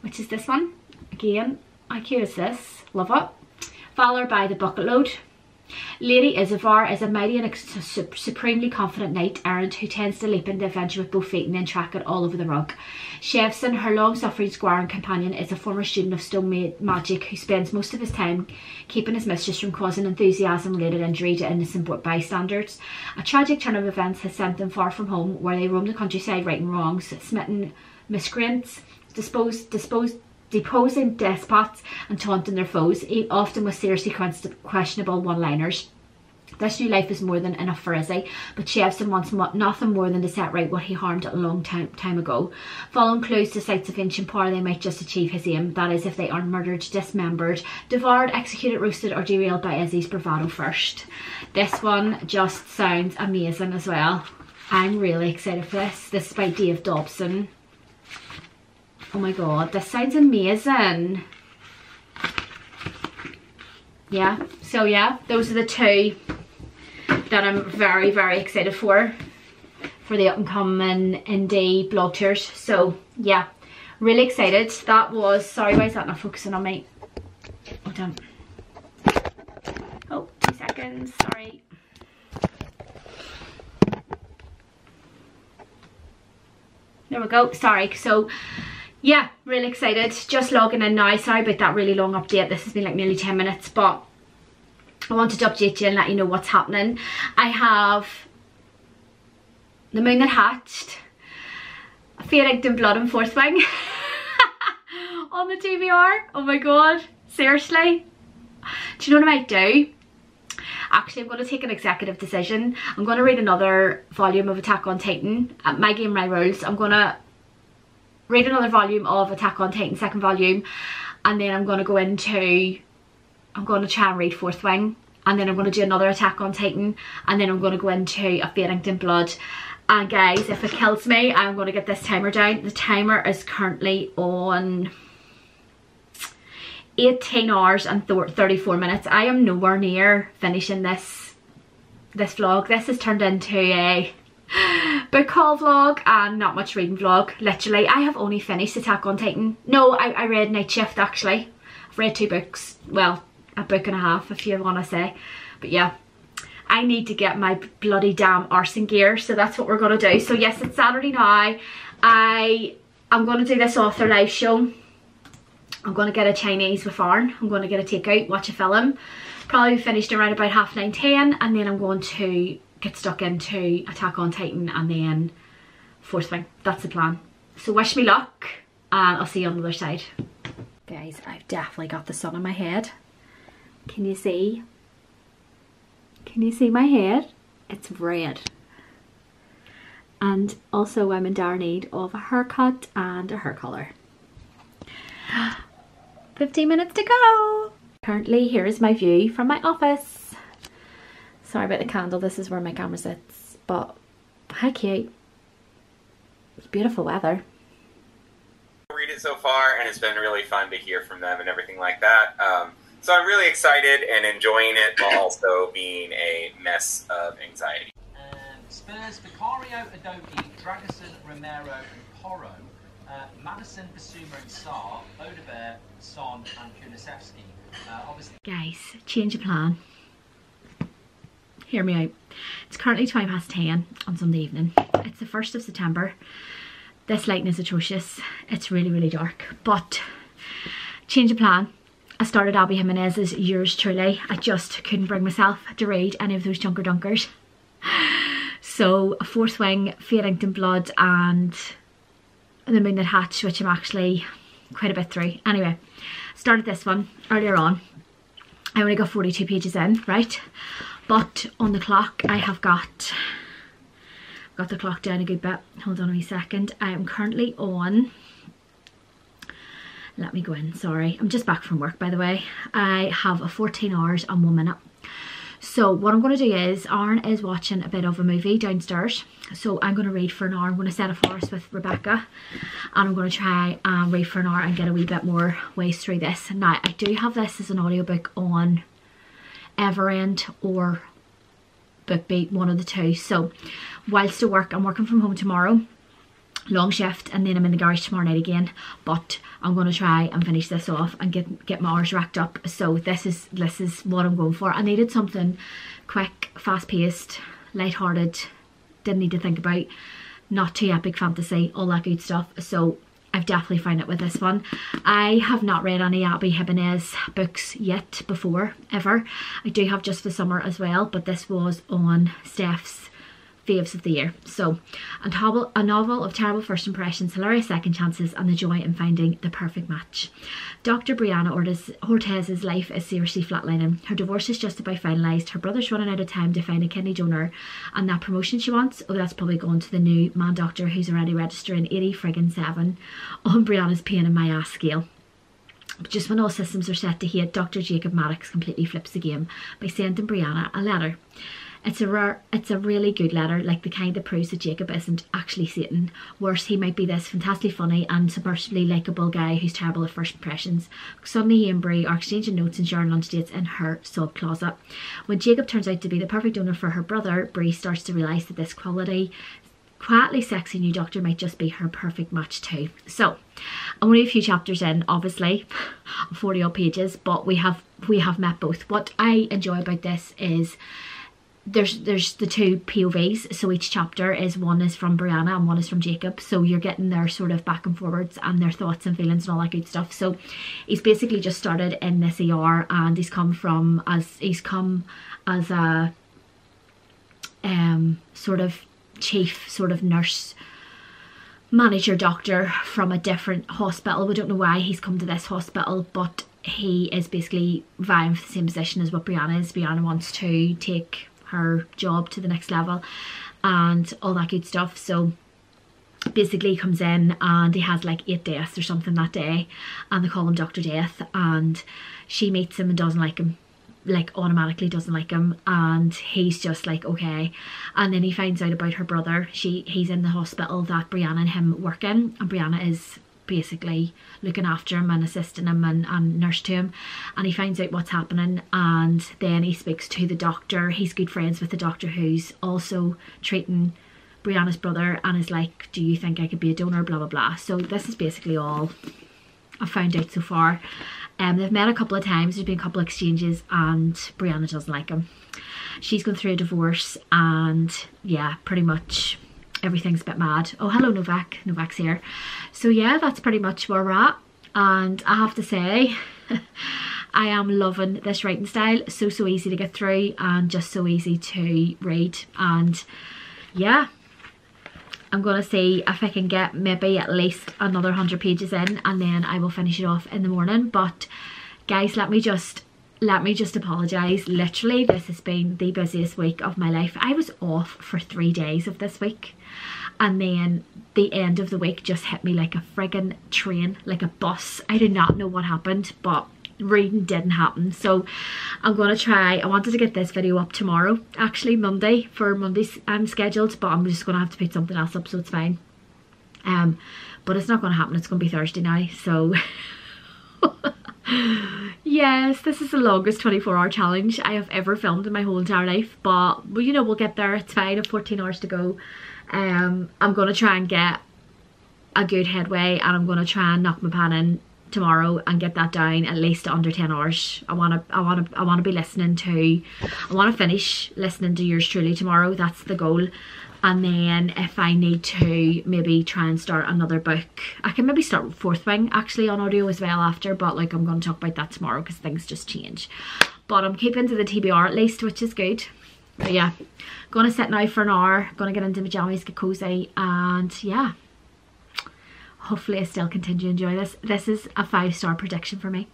[SPEAKER 1] which is this one. Again, I curious this, love it. Followed by the bucket load. Lady Isovar is a mighty and supremely confident knight errant who tends to leap into adventure with both feet and then track it all over the rug. Shevson, her long-suffering squire and companion, is a former student of stone magic who spends most of his time keeping his mistress from causing enthusiasm-related injury to innocent bystanders. A tragic turn of events has sent them far from home, where they roam the countryside righting wrongs, smitten miscreants, disposed, dispose, deposing despots and taunting their foes, often with seriously questionable one-liners. This new life is more than enough for Izzy, but Shevson wants nothing more than to set right what he harmed a long time, time ago. Following clues to sites of ancient power, they might just achieve his aim, that is if they aren't murdered, dismembered, devoured, executed, roasted or derailed by Izzy's bravado first. This one just sounds amazing as well. I'm really excited for this. This is by Dave Dobson. Oh my god, this sounds amazing. Yeah, so yeah, those are the two that I'm very, very excited for, for the up and coming indie blog tours. So yeah, really excited. That was, sorry, why is that not focusing on me? Oh, damn. Oh, two seconds, sorry. There we go, sorry. So yeah, really excited. Just logging in now. Sorry about that really long update. This has been like nearly 10 minutes, but I wanted to update you and let you know what's happening. I have the moon that hatched, Fear Blood and Fourth Wing (laughs) on the TBR. Oh my god, seriously. Do you know what I might do? Actually, I'm going to take an executive decision. I'm going to read another volume of Attack on Titan. At My Game, My Rules. I'm going to read another volume of Attack on Titan, second volume, and then I'm going to go into, I'm going to try and read Fourth Wing, and then I'm going to do another Attack on Titan, and then I'm going to go into A Fear-Ink Blood. And guys, if it kills me, I'm going to get this timer down. The timer is currently on 18 hours and 34 minutes. I am nowhere near finishing this this vlog. This has turned into a (laughs) book haul vlog and not much reading vlog literally. I have only finished Attack on Titan. No I, I read Night Shift actually. I've read two books. Well a book and a half if you want to say. But yeah I need to get my bloody damn arson gear so that's what we're gonna do. So yes it's Saturday now. I I'm gonna do this author live show. I'm gonna get a Chinese with Arn I'm gonna get a takeout watch a film. Probably finished around about half nine ten and then I'm going to get stuck into Attack on Titan and then Fourth Wing. That's the plan. So wish me luck and I'll see you on the other side. Guys, I've definitely got the sun on my head. Can you see? Can you see my head? It's red. And also I'm in dire need of a haircut and a hair colour. (gasps) 15 minutes to go. Currently, here is my view from my office. Sorry about the candle, this is where my camera sits, but how cute. It's beautiful weather.
[SPEAKER 3] Read it it so far, and it's been really fun to hear from them and everything like that. Um, so I'm really excited and enjoying it while also being a mess of anxiety.
[SPEAKER 4] Um, Spurs, Vicario, Udogie, Dragusin, Romero, and Porro. Uh, Maddison, Bissouma, and Sarr, Odobert, Son, and Kulusevski. Uh, obviously.
[SPEAKER 1] Guys, change of plan. Hear me out. It's currently 20 past 10 on Sunday evening. It's the 1st of September. This lighting is atrocious. It's really, really dark. But, change of plan. I started Abby Jimenez's Yours Truly. I just couldn't bring myself to read any of those Junker Dunkers. (sighs) So, Fourth Wing, Fearington Blood and The Moonlit Hatch, which I'm actually quite a bit through. Anyway, started this one earlier on. I only got 42 pages in, right? But on the clock I have got got the clock down a good bit. Hold on a wee second. I am currently on let me go in, sorry. I'm just back from work by the way. I have a 14 hours and one minute. So what I'm going to do is, Aaron is watching a bit of a movie downstairs. So I'm going to read for an hour. I'm going to set a forest with Rebecca. And I'm going to try and read for an hour and get a wee bit more ways through this. Now, I do have this as an audiobook on Everand or BookBeat, one of the two. So whilst at work, I'm working from home tomorrow long shift and then I'm in the garage tomorrow night again. But I'm going to try and finish this off and get get my hours racked up. So this is this is what I'm going for. I needed something quick fast-paced light-hearted didn't need to think about not too epic fantasy all that good stuff. So I've definitely found it with this one. I have not read any Abby Jimenez books yet before, ever. I do have just for summer as well, but this was on Steph's faves of the year. So, a novel, a novel of terrible first impressions, hilarious second chances, and the joy in finding the perfect match. Dr. Brianna Ortiz's life is seriously flatlining. Her divorce is just about finalised. Her brother's running out of time to find a kidney donor, and that promotion she wants, oh, that's probably going to the new man doctor who's already registering 80 friggin' 7 on Brianna's pain in my ass scale. Just when all systems are set to hit, Dr. Jacob Maddox completely flips the game by sending Brianna a letter. It's a rare, it's a really good letter, like the kind that proves that Jacob isn't actually Satan. Worse, he might be this fantastically funny and subversively likable guy who's terrible at first impressions. Suddenly he and Brie are exchanging notes and sharing lunch dates in her sub closet. When Jacob turns out to be the perfect donor for her brother, Brie starts to realise that this quality quietly sexy new doctor might just be her perfect match too. So only a few chapters in, obviously, (laughs) 40 odd pages, but we have we have met both. What I enjoy about this is there's there's the two POVs so each chapter is one is from Brianna and one is from Jacob so you're getting their sort of back and forwards and their thoughts and feelings and all that good stuff so he's basically just started in this ER and he's come from as he's come as a um sort of chief sort of nurse manager doctor from a different hospital we don't know why he's come to this hospital but he is basically vying for the same position as what Brianna is. Brianna wants to take her job to the next level and all that good stuff. So basically comes in and he has like eight deaths or something that day and they call him Dr. Death and she meets him and doesn't like him like automatically doesn't like him and he's just like okay and then he finds out about her brother she he's in the hospital that Brianna and him work in and Brianna is basically looking after him and assisting him and, and nurse to him. And he finds out what's happening and then he speaks to the doctor. He's good friends with the doctor who's also treating Brianna's brother and is like do you think I could be a donor? blah blah blah. So this is basically all I've found out so far. Um, they've met a couple of times. There's been a couple of exchanges and Brianna doesn't like him. She's gone through a divorce and yeah pretty much everything's a bit mad. Oh, hello Novak. Novak's here. So yeah, that's pretty much where we're at. And I have to say, (laughs) I am loving this writing style. So, so easy to get through and just so easy to read. And yeah, I'm going to see if I can get maybe at least another 100 pages in and then I will finish it off in the morning. But guys, let me just let me just apologise. Literally, this has been the busiest week of my life. I was off for three days of this week and then the end of the week just hit me like a friggin' train, like a bus. I did not know what happened, but reading didn't happen. So I'm going to try, I wanted to get this video up tomorrow, actually Monday, for Monday's I'm scheduled, but I'm just going to have to put something else up, so it's fine. Um, but it's not going to happen. It's going to be Thursday now. So (laughs) yes, this is the longest 24 hour challenge I have ever filmed in my whole entire life. But, well, you know, we'll get there. It's fine. I 14 hours to go. Um, I'm to try and get a good headway and I'm to try and knock my pan in tomorrow and get that down at least under 10 hours i want to i want to i want to be listening to i want to finish listening to yours truly tomorrow that's the goal and then if i need to maybe try and start another book i can maybe start fourth wing actually on audio as well after but like i'm going to talk about that tomorrow because things just change but i'm keeping to the tbr at least which is good but yeah gonna sit now for an hour gonna get into my jammies get cozy and yeah hopefully I still continue to enjoy this. This is a five star prediction for me.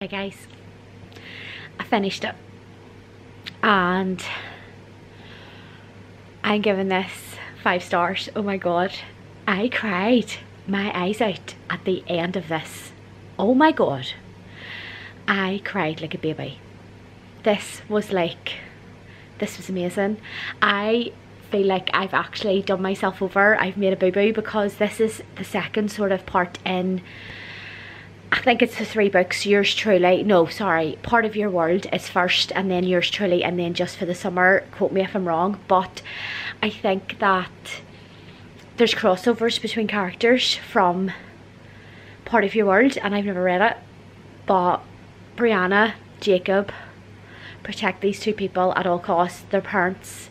[SPEAKER 1] Hey guys, I finished it and I'm giving this five stars. Oh my god, I cried my eyes out at the end of this. Oh my god, I cried like a baby. This was like, this was amazing. I feel like I've actually done myself over. I've made a boo-boo because this is the second sort of part in I think it's the three books, yours truly, no, sorry, part of your world is first and then yours truly and then just for the summer, quote me if I'm wrong, but I think that there's crossovers between characters from part of your world and I've never read it, but Brianna, Jacob, protect these two people at all costs, their parents,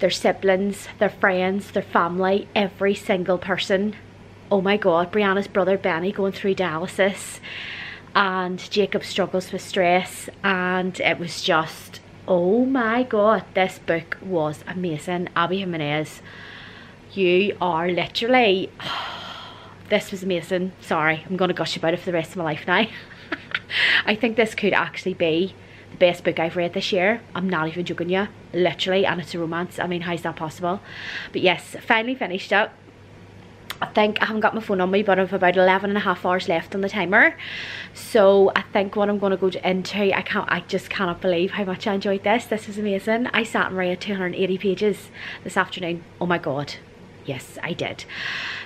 [SPEAKER 1] their siblings, their friends, their family, every single person oh my god, Brianna's brother Benny going through dialysis and Jacob struggles with stress and it was just, oh my god, this book was amazing. Abby Jimenez, you are literally, (sighs) this was amazing. Sorry, I'm going to gush about it for the rest of my life now. (laughs) I think this could actually be the best book I've read this year. I'm not even joking you, literally, and it's a romance. I mean, how's that possible? But yes, finally finished it I think I haven't got my phone on me but I've about 11 and a half hours left on the timer. So I think what I'm going to go into I can't I just cannot believe how much I enjoyed this. This is amazing. I sat and read 280 pages this afternoon. Oh my god. Yes I did.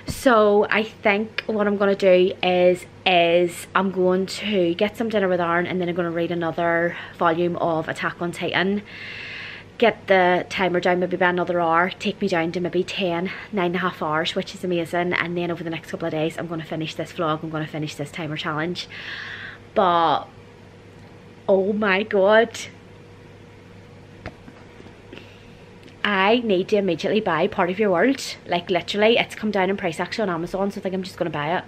[SPEAKER 1] So I think what I'm going to do is is I'm going to get some dinner with Aaron and then I'm going to read another volume of Attack on Titan get the timer down maybe by another hour, take me down to maybe 10, nine and a half hours, which is amazing. And then over the next couple of days, I'm going to finish this vlog, I'm going to finish this timer challenge. But, oh my god. I need to immediately buy Part of Your World. Like literally, it's come down in price actually on Amazon, so I think I'm just going to buy it.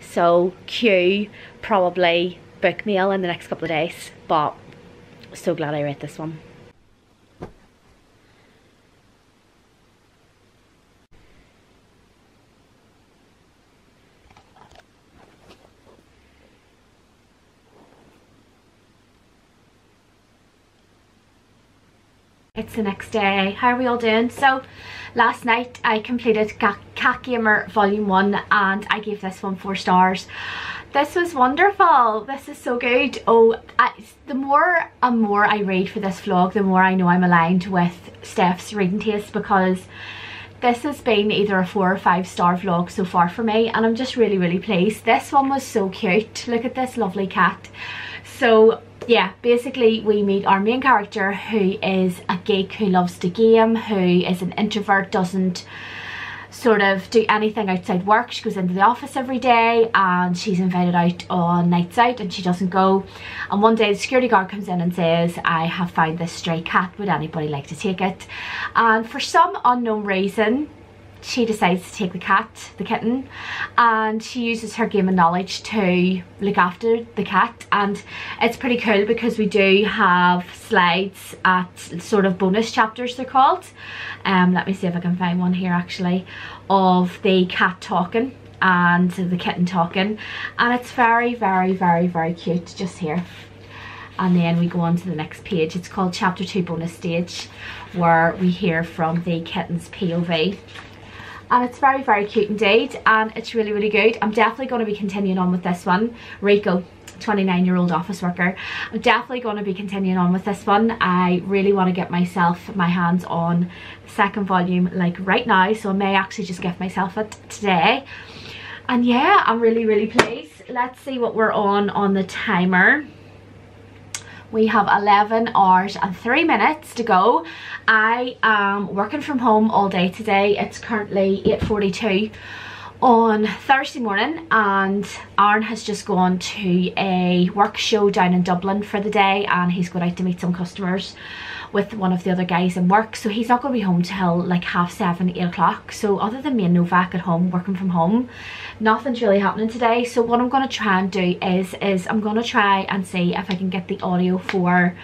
[SPEAKER 1] So, Q, probably book mail in the next couple of days. But, so glad I read this one. It's the next day. How are we all doing? So last night I completed Cat Volume 1 and I gave this one 4 stars. This was wonderful. This is so good. Oh, I, the more and more I read for this vlog, the more I know I'm aligned with Steph's reading taste because this has been either a four or five star vlog so far for me and I'm just really really pleased. This one was so cute. Look at this lovely cat. So yeah, basically we meet our main character who is a geek who loves to game, who is an introvert, doesn't sort of do anything outside work. She goes into the office every day and she's invited out on nights out and she doesn't go. And one day the security guard comes in and says, I have found this stray cat, would anybody like to take it? And for some unknown reason, she decides to take the cat, the kitten, and she uses her game of knowledge to look after the cat. And it's pretty cool because we do have slides at sort of bonus chapters they're called. Um, let me see if I can find one here actually, of the cat talking and the kitten talking and it's very very very very cute just here and then we go on to the next page it's called chapter 2 bonus stage where we hear from the kitten's POV and it's very very cute indeed and it's really really good. I'm definitely going to be continuing on with this one. Rico 29 year old office worker. I'm definitely going to be continuing on with this one. I really want to get myself my hands on second volume like right now so I may actually just gift myself it today. And yeah I'm really really pleased. Let's see what we're on on the timer we have 11 hours and 3 minutes to go. I am working from home all day today. It's currently 8.42 on Thursday morning and Aaron has just gone to a work show down in Dublin for the day and he's going out to meet some customers with one of the other guys in work. So he's not going to be home till like half seven eight o'clock. So other than me and Novak at home working from home nothing's really happening today. So what I'm going to try and do is is I'm going to try and see if I can get the audio for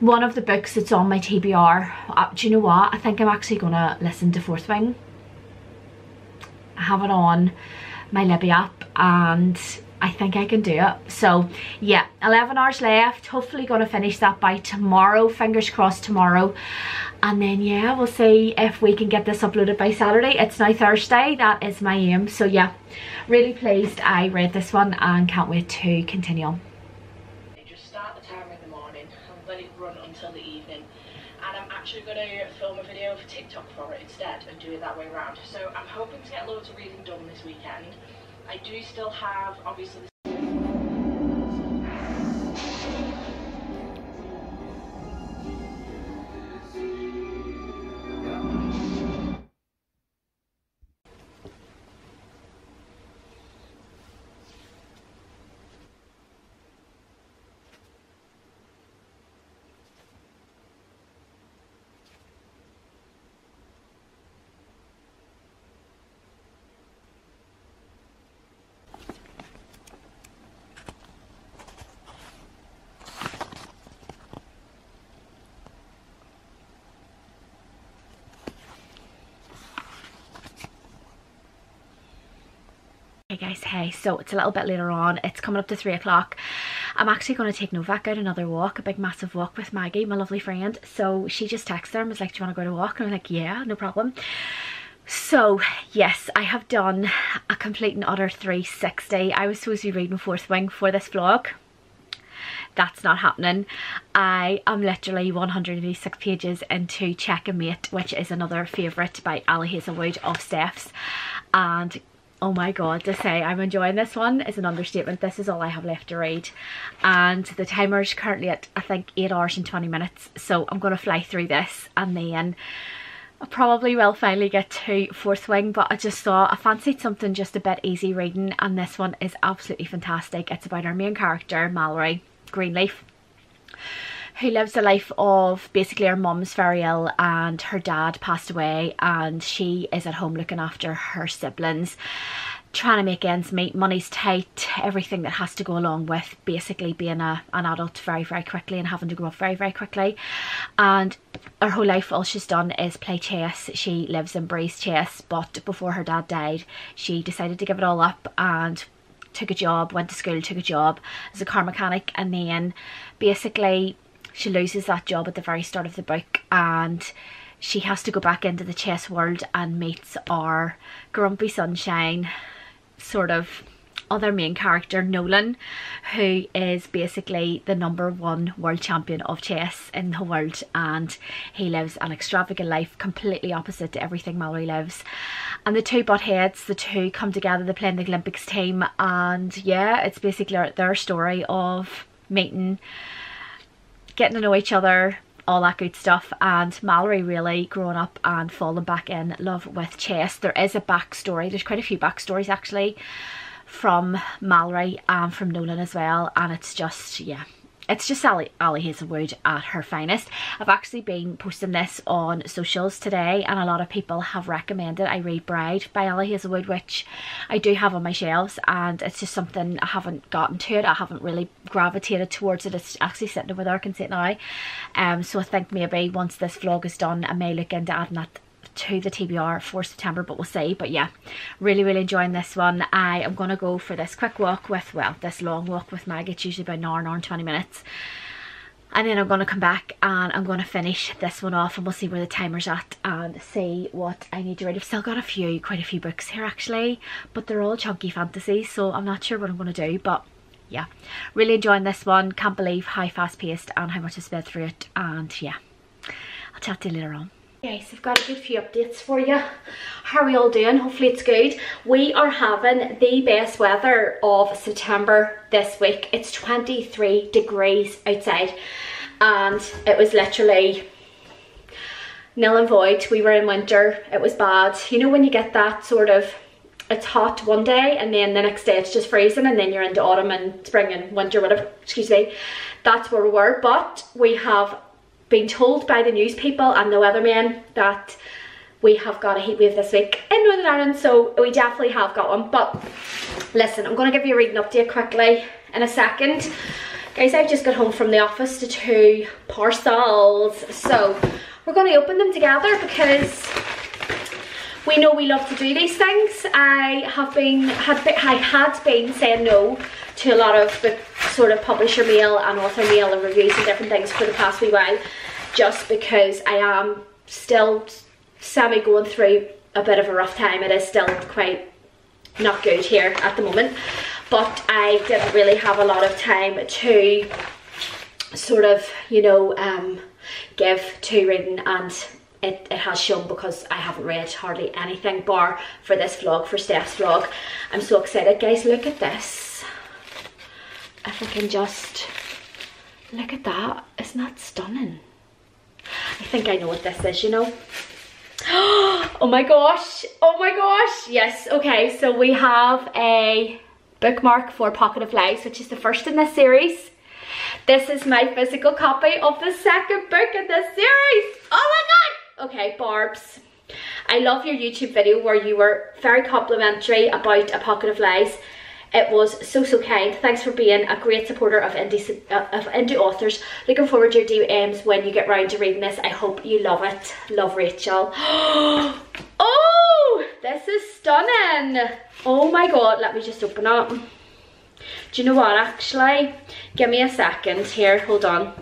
[SPEAKER 1] one of the books that's on my TBR uh, do you know what? I think I'm actually going to listen to Fourth Wing. I have it on my Libby app and I think I can do it. So yeah, 11 hours left. Hopefully to finish that by tomorrow. Fingers crossed tomorrow. And then yeah, we'll see if we can get this uploaded by Saturday. It's now Thursday. That is my aim. So yeah, really pleased I read this one and can't wait to continue on.
[SPEAKER 5] Just start the timer in the morning and let it run until the evening. And I'm actually going to film a video for TikTok for it instead and do it that way around. So I'm hoping to get loads of reading done this weekend. I do still have, obviously,
[SPEAKER 1] guys, hey, so it's a little bit later on, it's coming up to three o'clock. I'm actually going to take Novak out another walk, a big massive walk with Maggie, my lovely friend. So she just texted her and was like, do you want to go to walk? And I'm like, yeah, no problem. So yes, I have done a complete and utter 360. I was supposed to be reading Fourth Wing for this vlog. That's not happening. I am literally 186 pages into Checkmate, which is another favourite by Ali Hazelwood of Steph's. And oh my god to say I'm enjoying this one is an understatement. This is all I have left to read. And the timer is currently at I think 8 hours and 20 minutes. So I'm going to fly through this and then I probably will finally get to Fourth Wing but I just thought I fancied something just a bit easy reading. And this one is absolutely fantastic. It's about our main character Mallory Greenleaf who lives a life of basically her mum's very ill and her dad passed away and she is at home looking after her siblings trying to make ends meet. Money's tight everything that has to go along with basically being a, an adult very very quickly and having to grow up very very quickly. And her whole life all she's done is play chess. She lives and breathes chess but before her dad died she decided to give it all up and took a job went to school took a job as a car mechanic and then basically she loses that job at the very start of the book and she has to go back into the chess world and meets our grumpy sunshine sort of other main character Nolan who is basically the number one world champion of chess in the world and he lives an extravagant life completely opposite to everything Mallory lives. And the two butt heads the two come together they play in the Olympics team and yeah it's basically their story of meeting getting to know each other, all that good stuff and Mallory really growing up and falling back in love with chess. There is a backstory, there's quite a few backstories actually from Mallory and from Nolan as well and it's just, yeah, it's just Ali, Ali Hazelwood at her finest. I've actually been posting this on socials today and a lot of people have recommended I read Bride by Ali Hazelwood which I do have on my shelves and it's just something I haven't gotten to it. I haven't really gravitated towards it. It's actually sitting over there, I can see it now. Um, so I think maybe once this vlog is done I may look into adding that to the TBR for September, but we'll see. But yeah, really, really enjoying this one. I am going to go for this quick walk with, well, this long walk with Meg. It's usually about an hour, an hour and 20 minutes. And then I'm going to come back and I'm going to finish this one off and we'll see where the timer's at and see what I need to read. I've still got a few, quite a few books here actually, but they're all chunky fantasies, so I'm not sure what I'm going to do, but yeah, really enjoying this one. Can't believe how fast paced and how much I've sped through it. And yeah, I'll chat to you later on. Guys, I've got a good few updates for you. How are we all doing? Hopefully it's good. We are having the best weather of September this week. It's 23 degrees outside and it was literally nil and void. We were in winter. It was bad. You know when you get that sort of it's hot one day and then the next day it's just freezing and then you're into autumn and spring and winter whatever excuse me that's where we were but we have been told by the news people and the weathermen that we have got a heat wave this week in Northern Ireland so we definitely have got one. But listen I'm going to give you a reading update quickly. In a second. Guys I've just got home from the office to two parcels. So we're going to open them together because we know we love to do these things. I have been, had, I had been saying no to a lot of sort of publisher mail and author mail and reviews and different things for the past wee while, just because I am still semi going through a bit of a rough time. It is still quite not good here at the moment, but I didn't really have a lot of time to sort of, you know, um, give to reading and it, it has shown because I haven't read hardly anything bar for this vlog, for Steph's vlog. I'm so excited. Guys, look at this. If I can just... Look at that. Isn't that stunning? I think I know what this is, you know. (gasps) Oh my gosh. Oh my gosh. Yes. Okay, so we have a bookmark for Pocket of Lies, which is the first in this series. This is my physical copy of the second book in this series. Oh my god! Okay, Barbs. I love your YouTube video where you were very complimentary about A Pocket of Lies. It was so, so kind. Thanks for being a great supporter of indie, uh, of indie authors. Looking forward to your DMs when you get round to reading this. I hope you love it. Love, Rachel. (gasps) oh, this is stunning. Oh my god, let me just open up. Do you know what, actually? Give me a second here, hold on.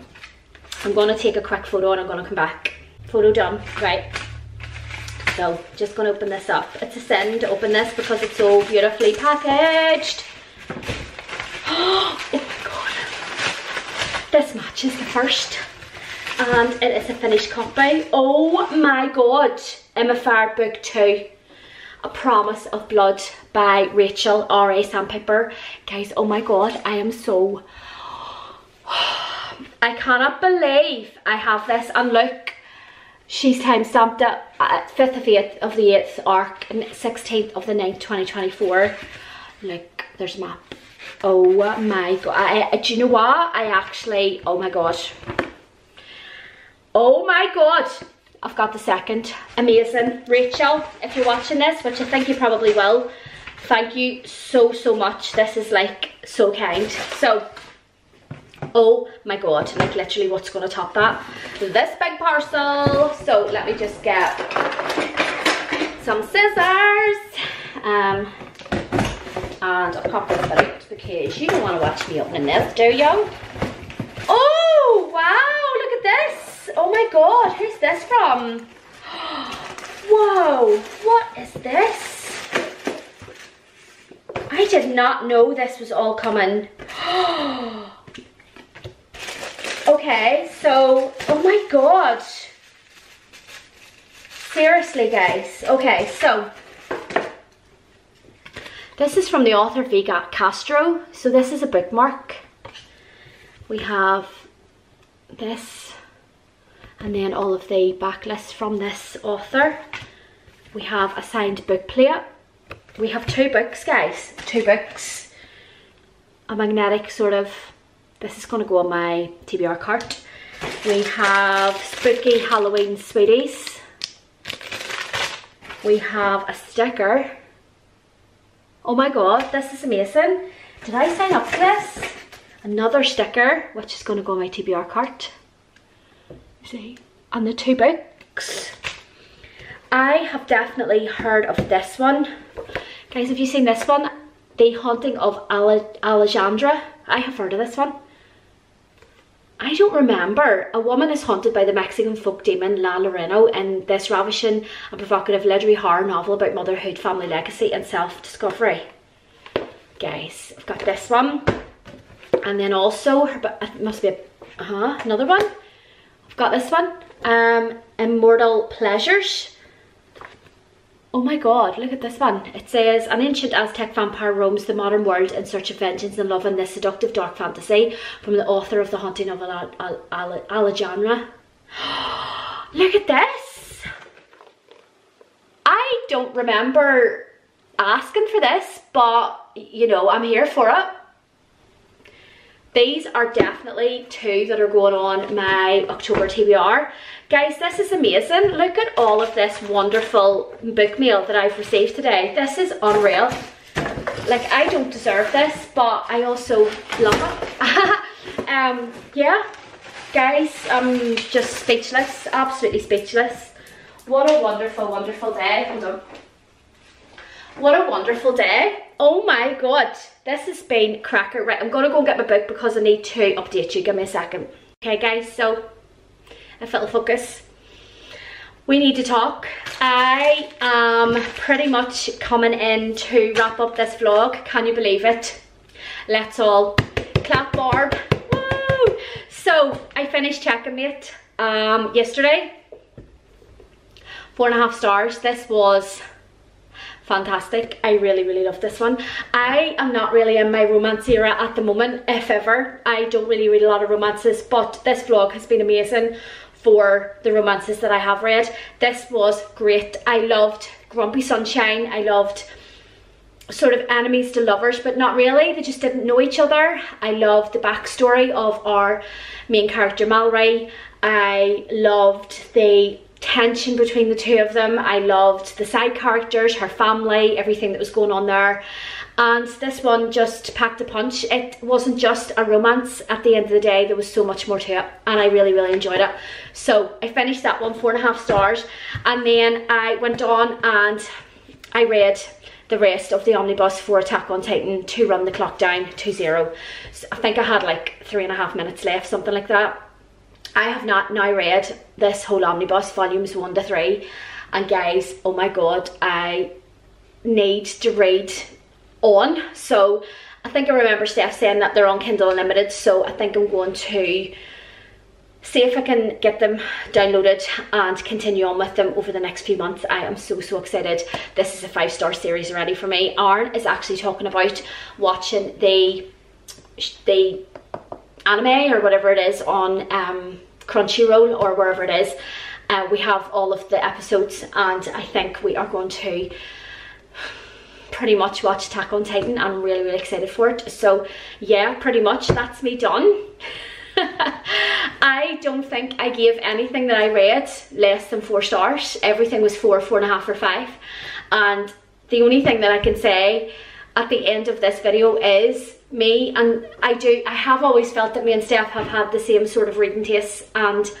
[SPEAKER 1] I'm to take a quick photo and I'm to come back photo done right so just gonna open this up it's a sin to open this because it's so beautifully packaged (gasps) oh my god this matches the first and it is a finished copy oh my god Emma Fire book 2 a Promise of Blood by Rachel R.A. Sandpiper. Guys, oh my god, I am so... (sighs) I cannot believe I have this. And look, She's time stamped at 5th of 8th of the 8th arc and 16th of the 9th 2024. Look, there's a map. Oh my god. I, I, do you know what? I actually, oh my gosh. Oh my god. I've got the second. Amazing. Rachel, if you're watching this, which I think you probably will, thank you so, so much. This is like so kind. So, oh my god like literally what's gonna top that? This big parcel. So let me just get some scissors um and I'll pop this out because you don't want to watch me opening this do you? Oh wow look at this. Oh my god who's this from? (gasps) Whoa what is this? I did not know this was all coming (gasps) Okay, so, oh my god. Seriously, guys. Okay, so, this is from the author V. Castro. So this is a bookmark. We have this, and then all of the backlists from this author. We have a signed book plate. We have two books, guys. Two books. A magnetic sort of this is going to go on my TBR cart. We have Spooky Halloween Sweeties. We have a sticker. Oh my god, this is amazing. Did I sign up for this? Another sticker, which is going to go on my TBR cart. See? And the two books. I have definitely heard of this one. Guys, have you seen this one? The Haunting of Ale Alejandra. I have heard of this one. I don't remember. A woman is haunted by the Mexican folk demon La Llorona in this ravishing and provocative literary horror novel about motherhood, family legacy and self-discovery. Guys, I've got this one. And then also, it must be a, uh -huh, another one. I've got this one. Um, Immortal Pleasures. Oh my god, look at this one. It says, an ancient Aztec vampire roams the modern world in search of vengeance and love in this seductive dark fantasy from the author of The Haunting of Al Al Al Alejandra. (gasps) look at this! I don't remember asking for this, but you know, I'm here for it. These are definitely two that are going on my October TBR. Guys, this is amazing. Look at all of this wonderful book mail that I've received today. This is unreal. Like, I don't deserve this, but I also love it. (laughs) um, yeah, guys, I'm just speechless, absolutely speechless. What a wonderful, wonderful day. Hold on. What a wonderful day. Oh my god, this has been cracker. Right, I'm gonna go and get my book because I need to update you. Give me a second. Okay guys, so I felt focus. We need to talk. I am pretty much coming in to wrap up this vlog. Can you believe it? Let's all clap Barb. Woo! So I finished Checkmate um, yesterday. Four and a half stars. This was fantastic. I really, really love this one. I am not really in my romance era at the moment, if ever. I don't really read a lot of romances, but this vlog has been amazing for the romances that I have read. This was great. I loved Grumpy Sunshine. I loved sort of enemies to lovers, but not really. They just didn't know each other. I loved the backstory of our main character, Mallory. I loved the tension between the two of them. I loved the side characters, her family, everything that was going on there. And this one just packed a punch. It wasn't just a romance at the end of the day, there was so much more to it and I really, really enjoyed it. So I finished that one, four and a half stars. And then I went on and I read the rest of the omnibus for Attack on Titan to run the clock down to zero. So I think I had like three and a half minutes left, something like that. I have not now read this whole omnibus, volumes one to three, and guys, oh my god, I need to read on. So I think I remember Steph saying that they're on Kindle Unlimited, so I think I'm going to see if I can get them downloaded and continue on with them over the next few months. I am so, so excited. This is a five-star series already for me. Aaron is actually talking about watching the, the anime or whatever it is on um, Crunchyroll or wherever it is. Uh, we have all of the episodes and I think we are going to pretty much watch Attack on Titan. I'm really, really excited for it. So yeah, pretty much that's me done. (laughs) I don't think I gave anything that I read less than four stars. Everything was four, four and a half or five. And the only thing that I can say at the end of this video is me and I do I have always felt that me and Steph have had the same sort of reading tastes and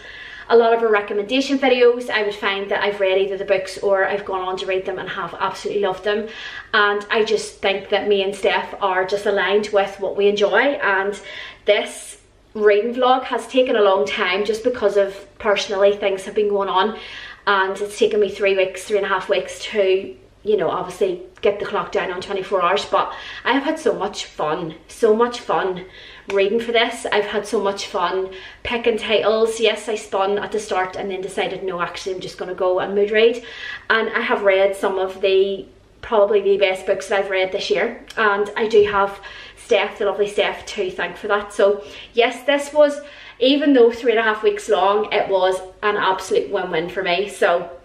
[SPEAKER 1] a lot of our recommendation videos I would find that I've read either the books or I've gone on to read them and have absolutely loved them. And I just think that me and Steph are just aligned with what we enjoy and this reading vlog has taken a long time just because of personally things have been going on and it's taken me three weeks, three and a half weeks to you know, obviously get the clock down on 24 hours, but I have had so much fun, so much fun reading for this. I've had so much fun picking titles. Yes, I spun at the start and then decided, no, actually, I'm just going to go and mood read. And I have read some of the, probably the best books that I've read this year. And I do have Steph, the lovely Steph, to thank for that. So yes, this was, even though three and a half weeks long, it was an absolute win-win for me. So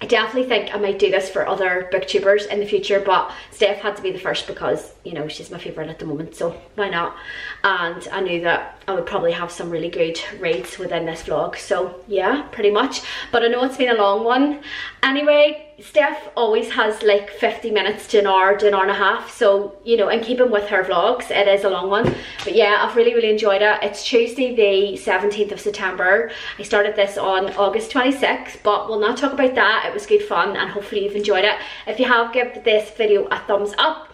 [SPEAKER 1] I definitely think I might do this for other booktubers in the future, but Steph had to be the first because, you know, she's my favourite at the moment, so why not? And I knew that I would probably have some really good rates within this vlog. So yeah, pretty much. But I know it's been a long one. Anyway, Steph always has like 50 minutes to an hour to an hour and a half. So, you know, and keeping with her vlogs, it is a long one. But yeah, I've really, really enjoyed it. It's Tuesday the 17th of September. I started this on August 26th, but we'll not talk about that. It was good fun and hopefully you've enjoyed it. If you have, give this video a thumbs up.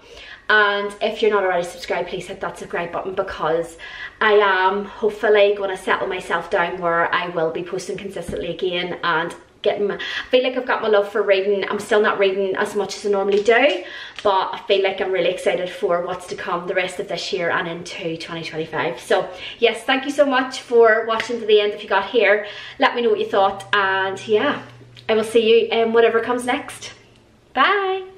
[SPEAKER 1] And if you're not already subscribed, please hit that subscribe button because I am hopefully going to settle myself down where I will be posting consistently again and getting my, I feel like I've got my love for reading. I'm still not reading as much as I normally do, but I feel like I'm really excited for what's to come the rest of this year and into 2025. So yes, thank you so much for watching to the end if you got here. Let me know what you thought and yeah, I will see you in whatever comes next. Bye.